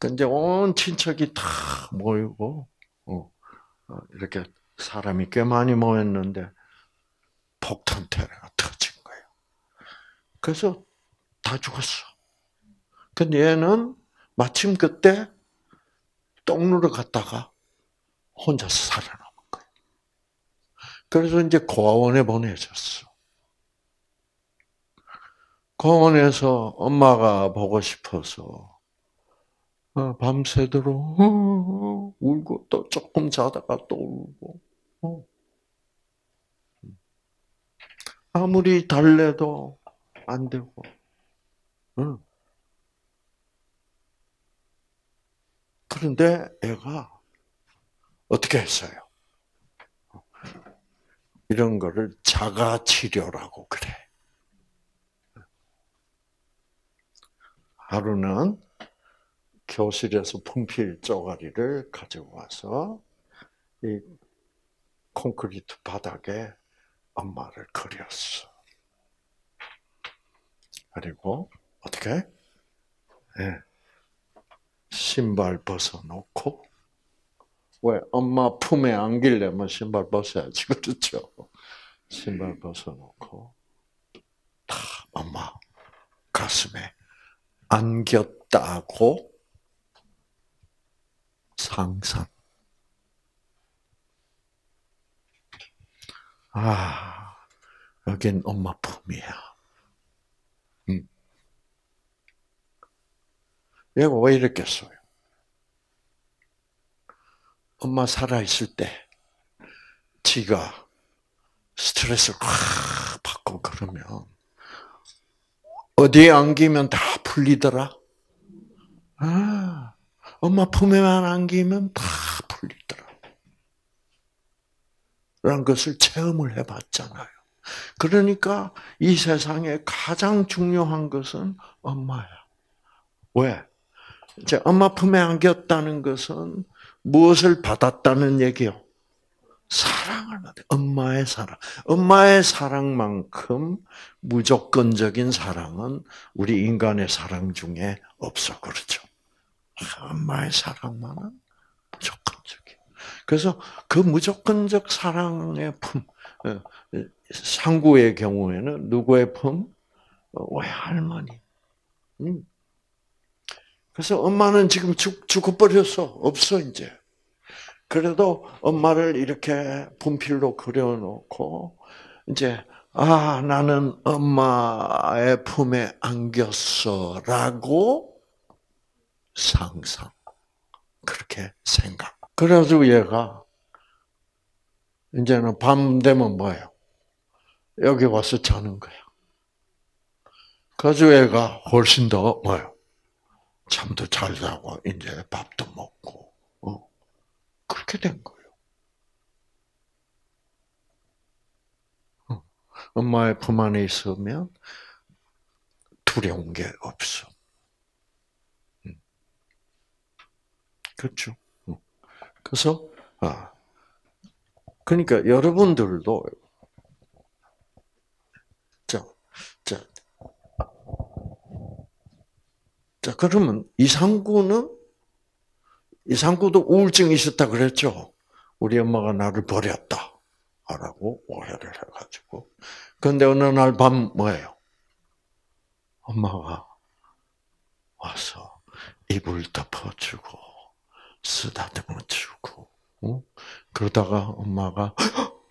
근데 온 친척이 다 모이고, 어, 어, 이렇게 사람이 꽤 많이 모였는데, 폭탄 테러가 터진 거예요. 그래서 다 죽었어. 근데 얘는 마침 그때 똥 누러 갔다가 혼자서 살아남은 거예요. 그래서 이제 고아원에 보내졌어. 고아원에서 엄마가 보고 싶어서 어, 밤새도록 어, 울고 또 조금 자다가 또 울고 어. 아무리 달래도 안 되고 응. 그런데 애가 어떻게 했어요? 이런 거를 자가 치료라고 그래. 하루는 교실에서 분필 쪼가리를 가지고 와서 이 콘크리트 바닥에 엄마를 그렸어. 그리고 어떻게? 네. 신발 벗어놓고 왜 엄마 품에 안기려면 신발 벗어야지 그렇죠? 신발 벗어놓고 다 엄마 가슴에 안겼다고 상상. 아, 여긴 엄마 품이야. 음. 얘가 왜 이랬겠어요? 엄마 살아있을 때, 지가 스트레스를 확 받고 그러면, 어디에 안기면 다 풀리더라? 아, 엄마 품에만 안기면 다 풀리더라. 라는 것을 체험을 해봤잖아요. 그러니까 이 세상에 가장 중요한 것은 엄마야. 왜? 이제 엄마 품에 안겼다는 것은 무엇을 받았다는 얘기요? 사랑을 받아. 엄마의 사랑. 엄마의 사랑만큼 무조건적인 사랑은 우리 인간의 사랑 중에 없어. 그렇죠? 엄마의 사랑만은 무조건적이야. 그래서 그 무조건적 사랑의 품, 어, 상구의 경우에는 누구의 품? 외할머니. 어, 음. 그래서 엄마는 지금 죽, 죽어버렸어. 없어, 이제. 그래도 엄마를 이렇게 분필로 그려놓고, 이제, 아, 나는 엄마의 품에 안겼어. 라고 상상. 그렇게 생각. 그래가지고 얘가, 이제는 밤 되면 뭐예요? 여기 와서 자는 거야. 그래서 얘가 훨씬 더 뭐예요? 잠도 잘 자고 이제 밥도 먹고 어. 그렇게 된 거예요. 어. 엄마의 품 안에 있으면 두려운 게 없어. 음. 그렇죠. 어. 그래서 아 그러니까 여러분들도 자, 자, 자 그러면 이상구는 이상구도 우울증이 있었다 그랬죠. 우리 엄마가 나를 버렸다. 라고 오해를 해가지고. 근데 어느 날 밤 뭐예요? 엄마가 와서 이불 덮어주고, 쓰다듬어 주고, 어? 그러다가 엄마가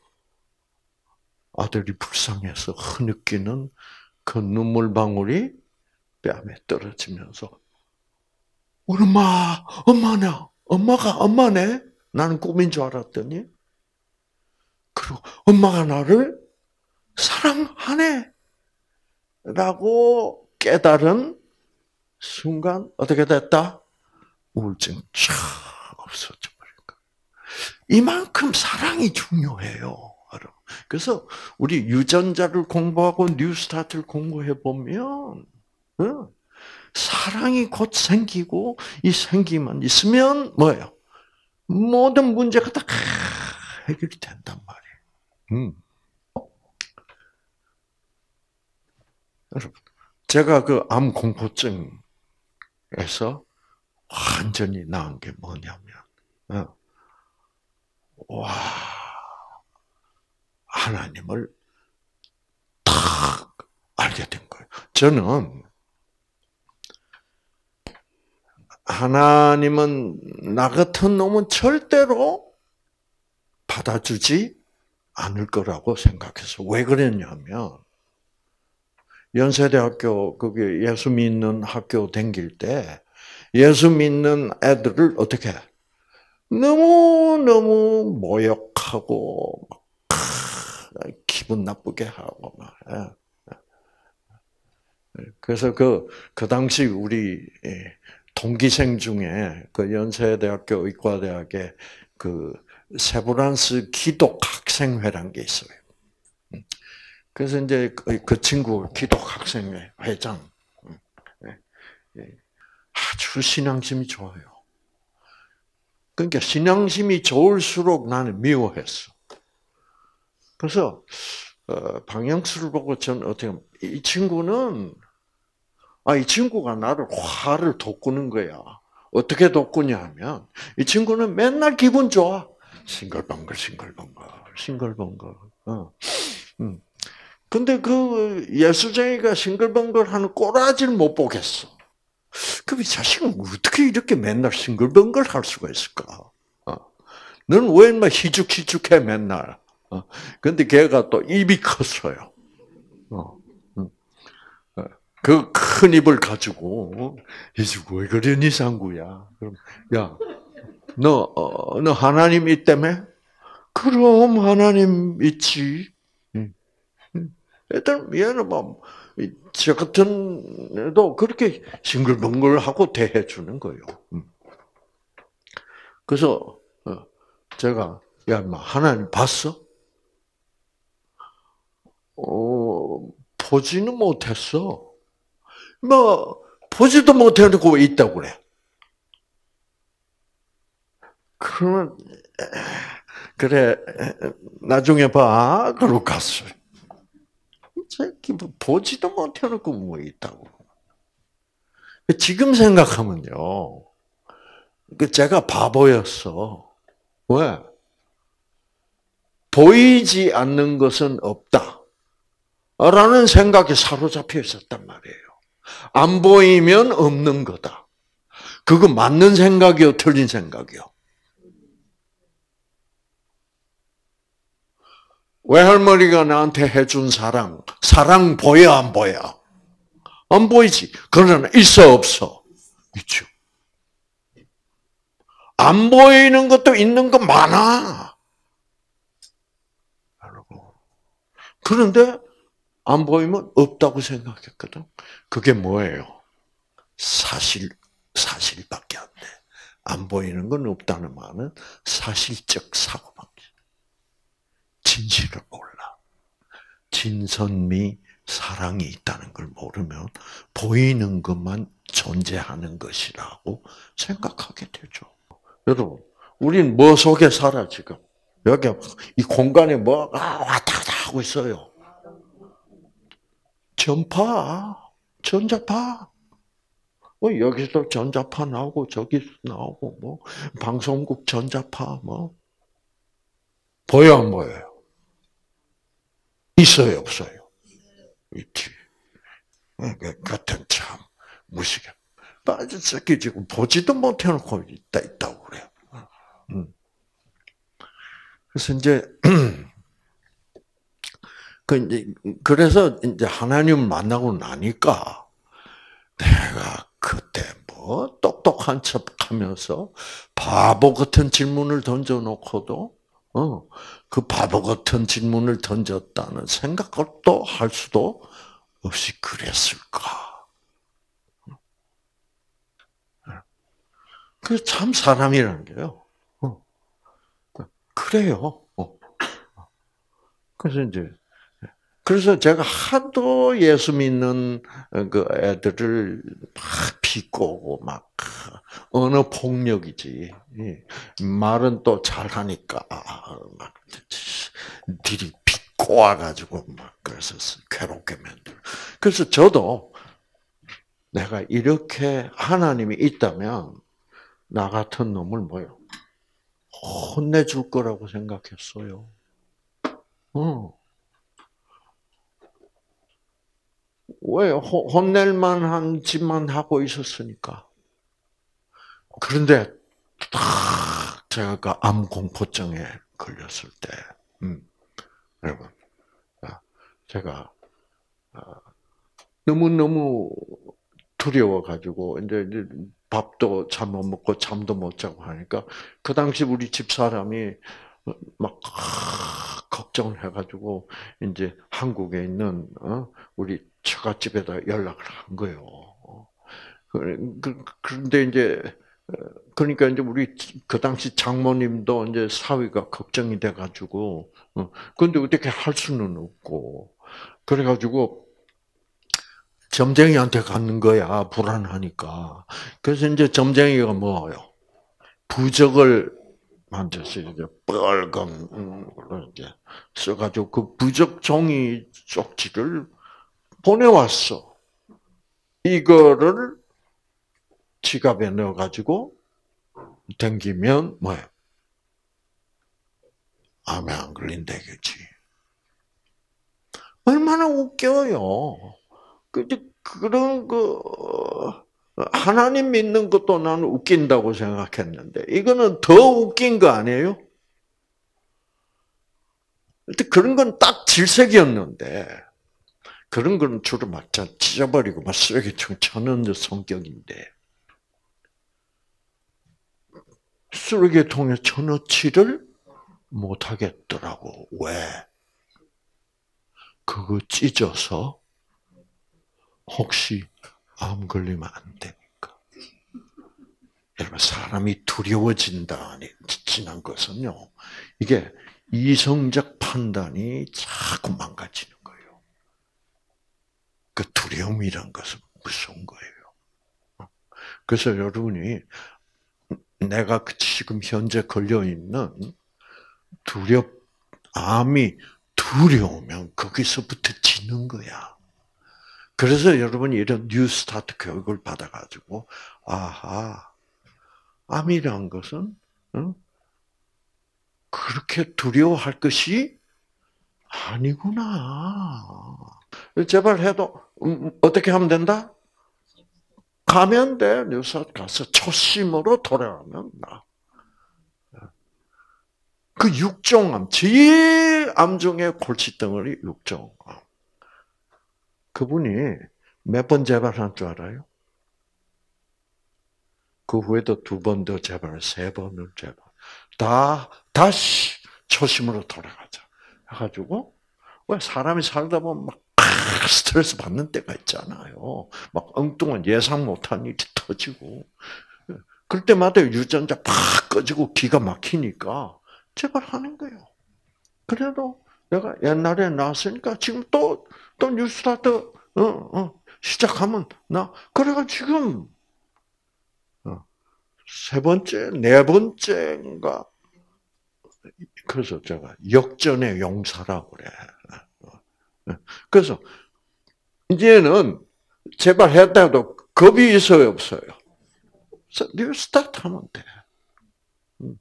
아들이 불쌍해서 흐느끼는 그 눈물 방울이 뺨에 떨어지면서 엄마, 엄마냐, 엄마가 엄마네. 나는 꿈인 줄 알았더니 그리고 엄마가 나를 사랑하네. 라고 깨달은 순간 어떻게 됐다? 우울증 쫙 없어져 버린 거. 이만큼 사랑이 중요해요. 그래서 우리 유전자를 공부하고 뉴스타트를 공부해 보면 사랑이 곧 생기고 이 생기만 있으면 뭐예요? 모든 문제가 다 해결이 된단 말이에요. 음. 여러분, 제가 그 암 공포증에서 완전히 나은 게 뭐냐면, 어, 와, 하나님을 딱 알게 된 거예요. 저는 하나님은 나 같은 놈은 절대로 받아주지 않을 거라고 생각해서 왜 그랬냐면 연세대학교 거기 예수 믿는 학교 댕길 때 예수 믿는 애들을 어떻게 너무 너무 모욕하고 막 기분 나쁘게 하고 막. 예. 그래서 그, 그 당시 우리 예, 동기생 중에 그 연세대학교 의과대학에 그 세브란스 기독 학생회란 게 있어요. 음. 그래서 이제 그, 그 친구 기독 학생회 회장 음. 예, 예. 아주 신앙심이 좋아요. 그러니까 신앙심이 좋을수록 나는 미워했어. 그래서 어, 방영수를 보고 전 어떻게 이 친구는 아, 이 친구가 나를 화를 돋구는 거야. 어떻게 돋구냐 하면, 이 친구는 맨날 기분 좋아. 싱글벙글, 싱글벙글, 싱글벙글. 어. 음. 근데 그 예수쟁이가 싱글벙글 하는 꼬라지를 못 보겠어. 그럼 이 자식은 어떻게 이렇게 맨날 싱글벙글 할 수가 있을까? 어. 너는 왜막 희죽희죽해 맨날? 어. 근데 걔가 또 입이 컸어요. 어. 그 큰 입을 가지고 예수가 왜 그래 니 상구야? 그럼 야, 너, 어, 너 하나님 있다며? 그럼 하나님 있지. 애들 얘는 뭐, 저 같은 애도 그렇게 싱글벙글하고 대해 주는 거예요. 그래서 어, 제가 야, 뭐 하나님 봤어? 어, 보지는 못했어. 뭐 보지도 못해놓고 왜 있다고 그래? 그러면 그래 나중에 봐 그러고 갔어요. 뭐 보지도 못해놓고 뭐 있다고. 지금 생각하면요. 그 제가 바보였어. 왜? 보이지 않는 것은 없다. 라는 생각에 사로잡혀 있었단 말이에요. 안 보이면 없는 거다. 그거 맞는 생각이요, 틀린 생각이요? 외할머니가 나한테 해준 사랑, 사랑 보여, 안 보여? 안 보이지. 그러나 있어, 없어? 있죠. 안 보이는 것도 있는 거 많아. 그런데 안 보이면 없다고 생각했거든. 그게 뭐예요? 사실, 사실밖에 안 돼. 안 보이는 건 없다는 말은 사실적 사고밖에. 진실을 몰라. 진선미 사랑이 있다는 걸 모르면 보이는 것만 존재하는 것이라고 생각하게 되죠. 여러분, 우린 뭐 속에 살아, 지금? 여기, 이 공간에 뭐가 왔다 갔다 하고 있어요. 전파, 전자파. 뭐 여기서 전자파 나오고 저기서 나오고 뭐 방송국 전자파 뭐 보여 안 보여요? 있어요 없어요? 있지. 그 같은 참 무시게 빠져 새끼 지금 보지도 못해놓고 있다 있다고 그래요. 음. 그래서 이제 그 이제 그래서 이제 하나님을 만나고 나니까 내가 그때 뭐 똑똑한 척하면서 바보 같은 질문을 던져놓고도 어, 그 바보 같은 질문을 던졌다는 생각을 또 할 수도 없이 그랬을까? 그 참 사람이라는 게요. 어. 그래요. 어. 그래서 이제 그래서 제가 하도 예수 믿는 그 애들을 막 비꼬고 막 언어 폭력이지. 말은 또 잘하니까 막 들이 비꼬아 가지고 막 그래서 괴롭게 만들. 그래서 저도 내가 이렇게 하나님이 있다면 나 같은 놈을 뭐요? 혼내줄 거라고 생각했어요. 어. 왜 혼낼 만 한 짓만 하고 있었으니까. 그런데 딱 제가 그암 공포증에 걸렸을 때, 음, 여러분, 아, 제가 아, 너무 너무 두려워 가지고 이제 밥도 잘 못 먹고 잠도 못 자고 하니까 그 당시 우리 집 사람이 막 걱정을 해가지고 이제 한국에 있는 어, 우리 처갓집에다 연락을 한 거예요. 그, 그, 그런데 이제 그러니까 이제 우리 그 당시 장모님도 이제 사위가 걱정이 돼가지고 어, 근데 어떻게 할 수는 없고 그래가지고 점쟁이한테 갔는 거야 불안하니까 그래서 이제 점쟁이가 뭐요 부적을 만져서 이제 빨간 이제 써가지고 그 부적 종이 쪽지를 보내왔어. 이거를 지갑에 넣어가지고 댕기면 뭐야? 암에 안 걸린다겠지. 얼마나 웃겨요. 근데 그런 그 하나님 믿는 것도 나는 웃긴다고 생각했는데 이거는 더 웃긴 거 아니에요? 그런 건 딱 질색이었는데 그런 건 주로 막 찢어버리고 막 쓰레기통 쳐넣는 성격인데 쓰레기통에 쳐넣지를 못하겠더라고. 왜? 그거 찢어서 혹시 암 걸리면 안 되니까. 여러분 사람이 두려워진다 지난 것은요. 이게 이성적 판단이 자꾸 망가지는 거예요. 그 두려움이란 것은 무서운 거예요. 그래서 여러분이 내가 그 지금 현재 걸려 있는 두렵 암이 두려우면 거기서부터 지는 거야. 그래서 여러분이 이런 New Start 교육을 받아가지고 아하 암이란 것은 어? 그렇게 두려워할 것이 아니구나. 재발해도 음, 어떻게 하면 된다? 가면 돼. 뉴스 가서 초심으로 돌아가면 나. 그 육종암, 제일 암 중에 골칫덩어리 육종암. 그분이 몇 번 재발한 줄 알아요? 그 후에도 두 번 더 재발, 세 번을 재발. 다, 다시 초심으로 돌아가자. 해가지고, 왜 사람이 살다 보면 막 스트레스 받는 때가 있잖아요. 막 엉뚱한 예상 못한 일이 터지고. 그럴 때마다 유전자 팍 꺼지고 기가 막히니까 제발 하는 거예요. 그래도 내가 옛날에 나왔으니까 지금 또, 또 뉴스타트, 어, 어, 시작하면 나, 그래가 지금, 어, 세 번째, 네 번째인가, 그래서 제가 역전의 용사라고 그래. 어, 그래서 이제는 제발 했다 해도 겁이 있어요, 없어요? 뉴스타트 하면 돼. 음.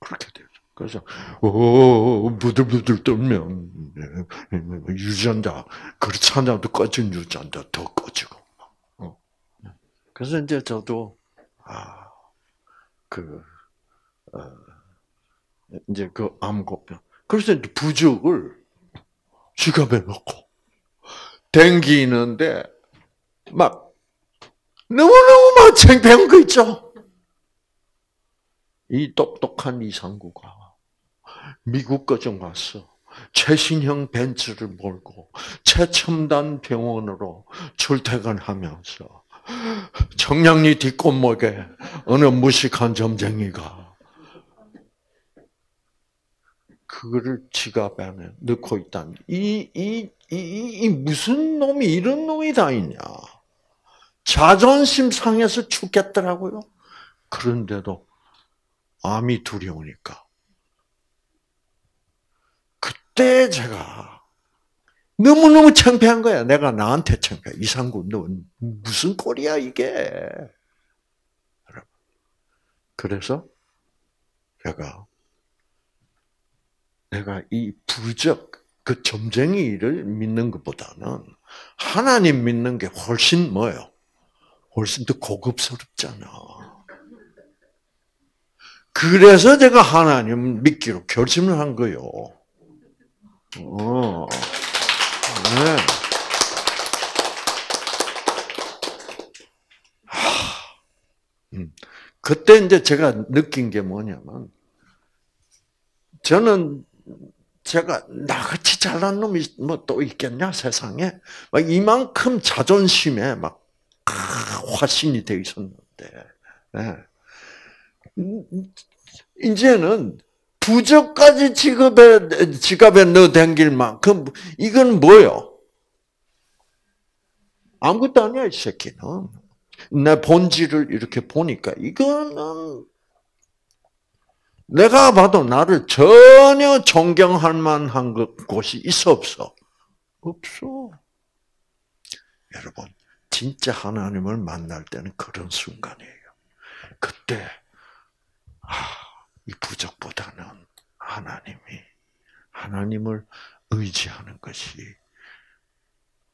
그렇게. 그래서 오 부들부들 떨면 유전자 그렇지 않아도 꺼진 유전자 더 꺼지고. 어. 그래서 이제 저도 아그 어, 이제 그 암고병. 그래서 이제 부적을 지갑에 넣고 댕기는데 막 너무너무 막 창피한 거 있죠. 이 똑똑한 이상구가 미국까지 왔어. 최신형 벤츠를 몰고 최첨단 병원으로 출퇴근하면서 청량리 뒷골목에 어느 무식한 점쟁이가 그거를 지갑 안에 넣고 있다는 이, 이, 이, 이 무슨 놈이 이런 놈이 다 있냐. 자존심 상해서 죽겠더라고요. 그런데도 암이 두려우니까. 그때 제가 너무너무 창피한 거야. 내가 나한테 창피해. 이상구, 너 무슨 꼴이야, 이게. 그래서 제가 내가 이 부적, 그 점쟁이를 믿는 것보다는 하나님 믿는 게 훨씬 뭐예요? 훨씬 더 고급스럽잖아. 그래서 제가 하나님 믿기로 결심을 한 거요. 어. 네. 음. 그때 이제 제가 느낀 게 뭐냐면, 저는 제가 나같이 잘난 놈이 뭐 또 있겠냐 세상에 막 이만큼 자존심에 막 화신이 돼 있었는데 네. 이제는 부적까지 지갑에 지갑에 넣어 댕길 만큼 이건 뭐요? 아무것도 아니야 이 새끼는 내 본질을 이렇게 보니까 이거는 내가 봐도 나를 전혀 존경할 만한 곳이 있어 없어? 없어. 여러분, 진짜 하나님을 만날 때는 그런 순간이에요. 그때 아, 이 부적보다는 하나님이 하나님을 의지하는 것이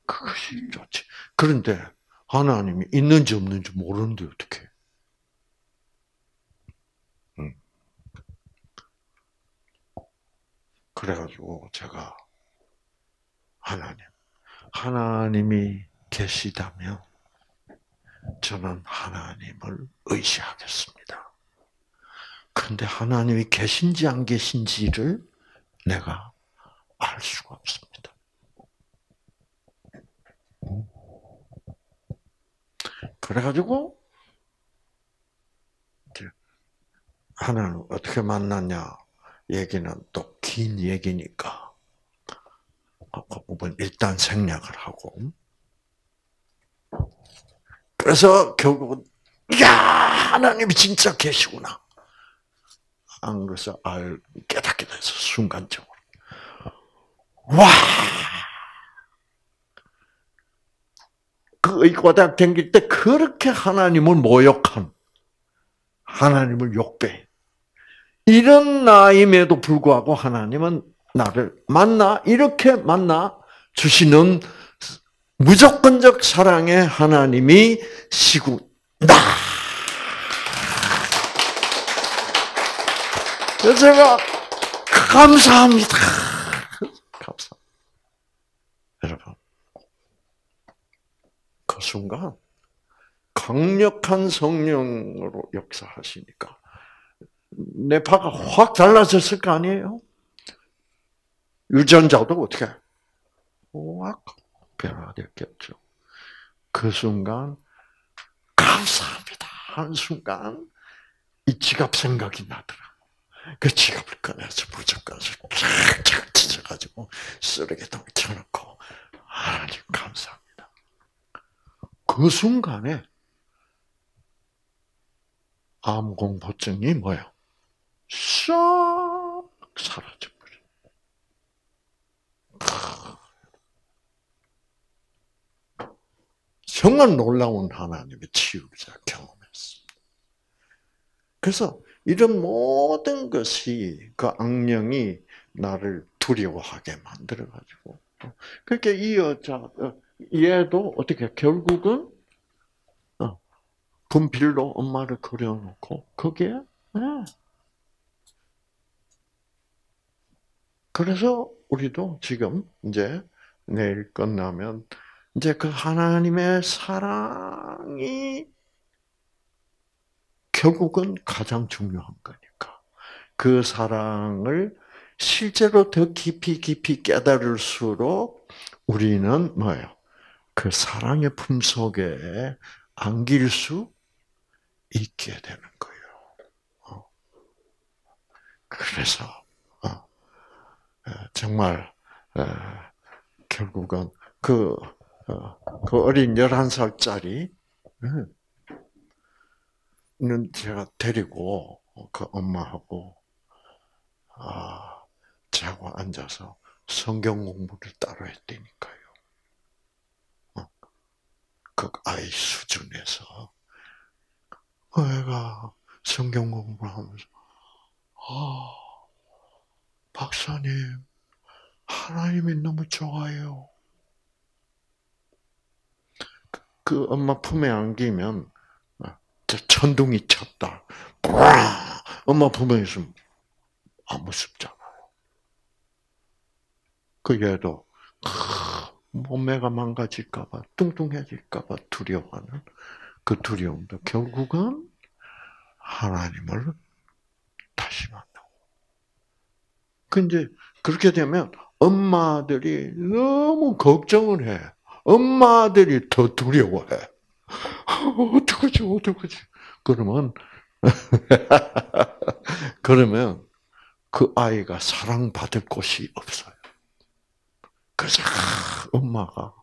그것이 좋지. 그런데 하나님이 있는지 없는지 모르는데 어떻게? 그래가지고 제가 하나님, 하나님이 계시다면 저는 하나님을 의지하겠습니다. 그런데 하나님이 계신지 안 계신지를 내가 알 수가 없습니다. 그래가지고 하나님 어떻게 만났냐 얘기는 또 긴 얘기니까 일단 생략을 하고 그래서 결국은 야 하나님이 진짜 계시구나 안 그래서 알 깨닫게 돼서 순간적으로 와. 그 의과다 댕길 때 그렇게 하나님을 모욕한 하나님을 욕배 이런 나임에도 불구하고 하나님은 나를 만나 이렇게 만나 주시는 무조건적 사랑의 하나님이 시구 나. 그래서 제가 감사합니다. 감사. 여러분, 그 순간 강력한 성령으로 역사하시니까 내 파가 확 달라졌을 거 아니에요? 유전자도 어떻게 확 변화됐겠죠. 그 순간 감사합니다. 한 순간 이 지갑 생각이 나더라. 그 지갑을 꺼내서 무조건을 쫙쫙 찢어가지고 쓰레기통에 쳐놓고 하나님 감사합니다. 그 순간에 암 공포증이 뭐예요? 싹 사라져버려. 정말 놀라운 하나님의 치유자 경험했습니다. 그래서 이런 모든 것이 그 악령이 나를 두려워하게 만들어가지고 그렇게 이 여자 어, 얘도 어떻게 결국은 어, 분필로 엄마를 그려놓고 거기에 네. 그래서 우리도 지금 이제 내일 끝나면 이제 그 하나님의 사랑이 결국은 가장 중요한 거니까 그 사랑을 실제로 더 깊이 깊이 깨달을수록 우리는 뭐예요? 그 사랑의 품 속에 안길 수 있게 되는 거예요. 어. 그래서 정말 결국은 그, 어, 그 어린 11살짜리 는 제가 데리고 그 엄마하고 아, 자고 앉아서 성경 공부를 따로 했다니까요. 어, 그 아이 수준에서 애가 성경 공부를 하면서 아, 박사님 하나님이 너무 좋아요. 그, 그 엄마 품에 안기면 어, 천둥이 쳤다. 엄마 품에 있으면 안 무섭잖아요. 그 얘도 몸매가 망가질까봐, 뚱뚱해질까봐 두려워하는 그 두려움도 결국은 하나님을 다시 만나고. 근데 그렇게 되면 엄마들이 너무 걱정을 해. 엄마들이 더 두려워해. 어떡하지, 어떡하지. 그러면, 그러면 그 아이가 사랑받을 곳이 없어요. 그래서 엄마가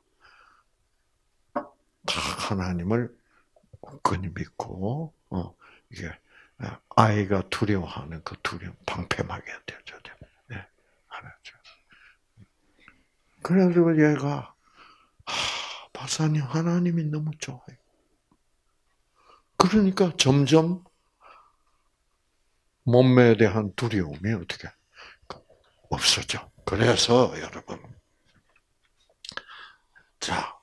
하나님을 끈히 믿고, 어, 이게, 아이가 두려워하는 그 두려움 방패막이 되죠. 네, 알았죠. 그래가지고 얘가, 하, 박사님, 하나님이 너무 좋아요. 그러니까 점점 몸매에 대한 두려움이 어떻게 없어져. 그래서 여러분, 자,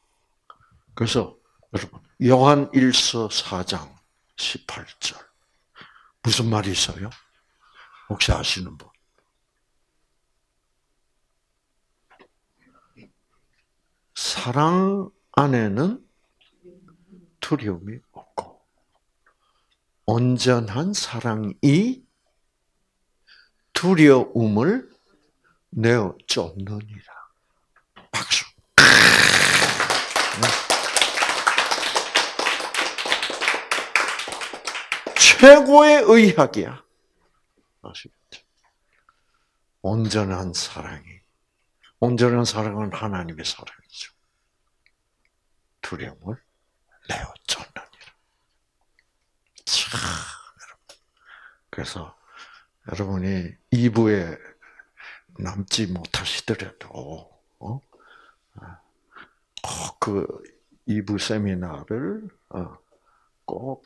그래서 여러분 요한 1서 4장 18절 무슨 말이 있어요? 혹시 아시는 분? 사랑 안에는 두려움이 온전한 사랑이 두려움을 내어 쫓느니라. 박수. 최고의 의학이야. 아시겠죠? 온전한 사랑이. 온전한 사랑은 하나님의 사랑이죠. 두려움을 내어 쫓느니라. 그래서 여러분이 2부에 남지 못하시더라도, 어? 그 2부 세미나를 어, 꼭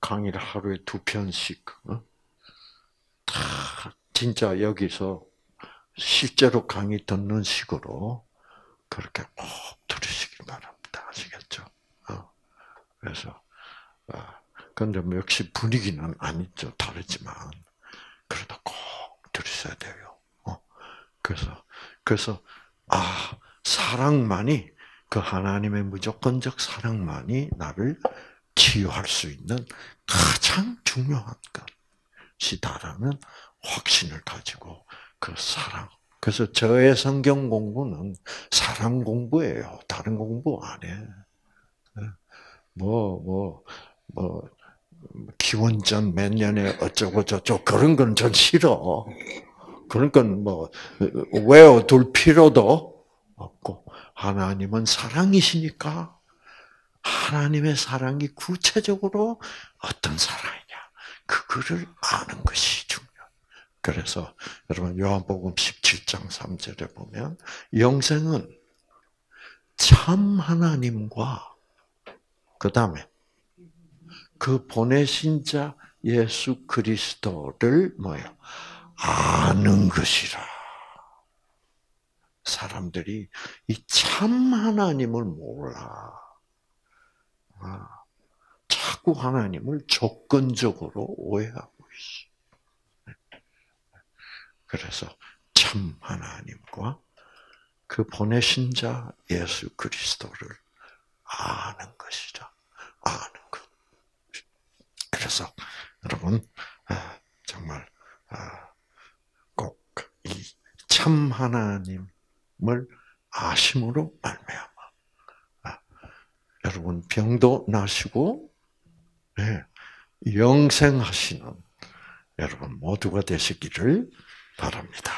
강의를 하루에 두 편씩, 어? 다 진짜 여기서 실제로 강의 듣는 식으로 그렇게 꼭 들으시기 바랍니다. 아시겠죠? 어. 그래서, 근데 뭐 역시 분위기는 아니죠. 다르지만. 그래도 꼭 들으셔야 돼요. 어. 그래서, 그래서, 아, 사랑만이, 그 하나님의 무조건적 사랑만이 나를 치유할 수 있는 가장 중요한 것이다라는 확신을 가지고 그 사랑. 그래서 저의 성경 공부는 사랑 공부예요. 다른 공부 안 해. 뭐, 뭐, 뭐, 기원전 몇 년에 어쩌고 저쩌고 그런 건 전 싫어. 그런 건 뭐 외워둘 필요도 없고 하나님은 사랑이시니까 하나님의 사랑이 구체적으로 어떤 사랑이냐 그거를 아는 것이 중요. 그래서 여러분 요한복음 17장 3절에 보면 영생은 참 하나님과 그 다음에 그 보내신 자 예수 그리스도를 뭐요 아는 것이라. 사람들이 이 참 하나님을 몰라. 아, 자꾸 하나님을 조건적으로 오해하고 있어. 그래서 참 하나님과 그 보내신 자 예수 그리스도를 아는 것이라. 아는 것. 그래서 여러분 아, 정말 아, 꼭이 참 하나님을 아심으로 말미암아 아, 여러분 병도 나시고 네, 영생하시는 여러분 모두가 되시기를 바랍니다.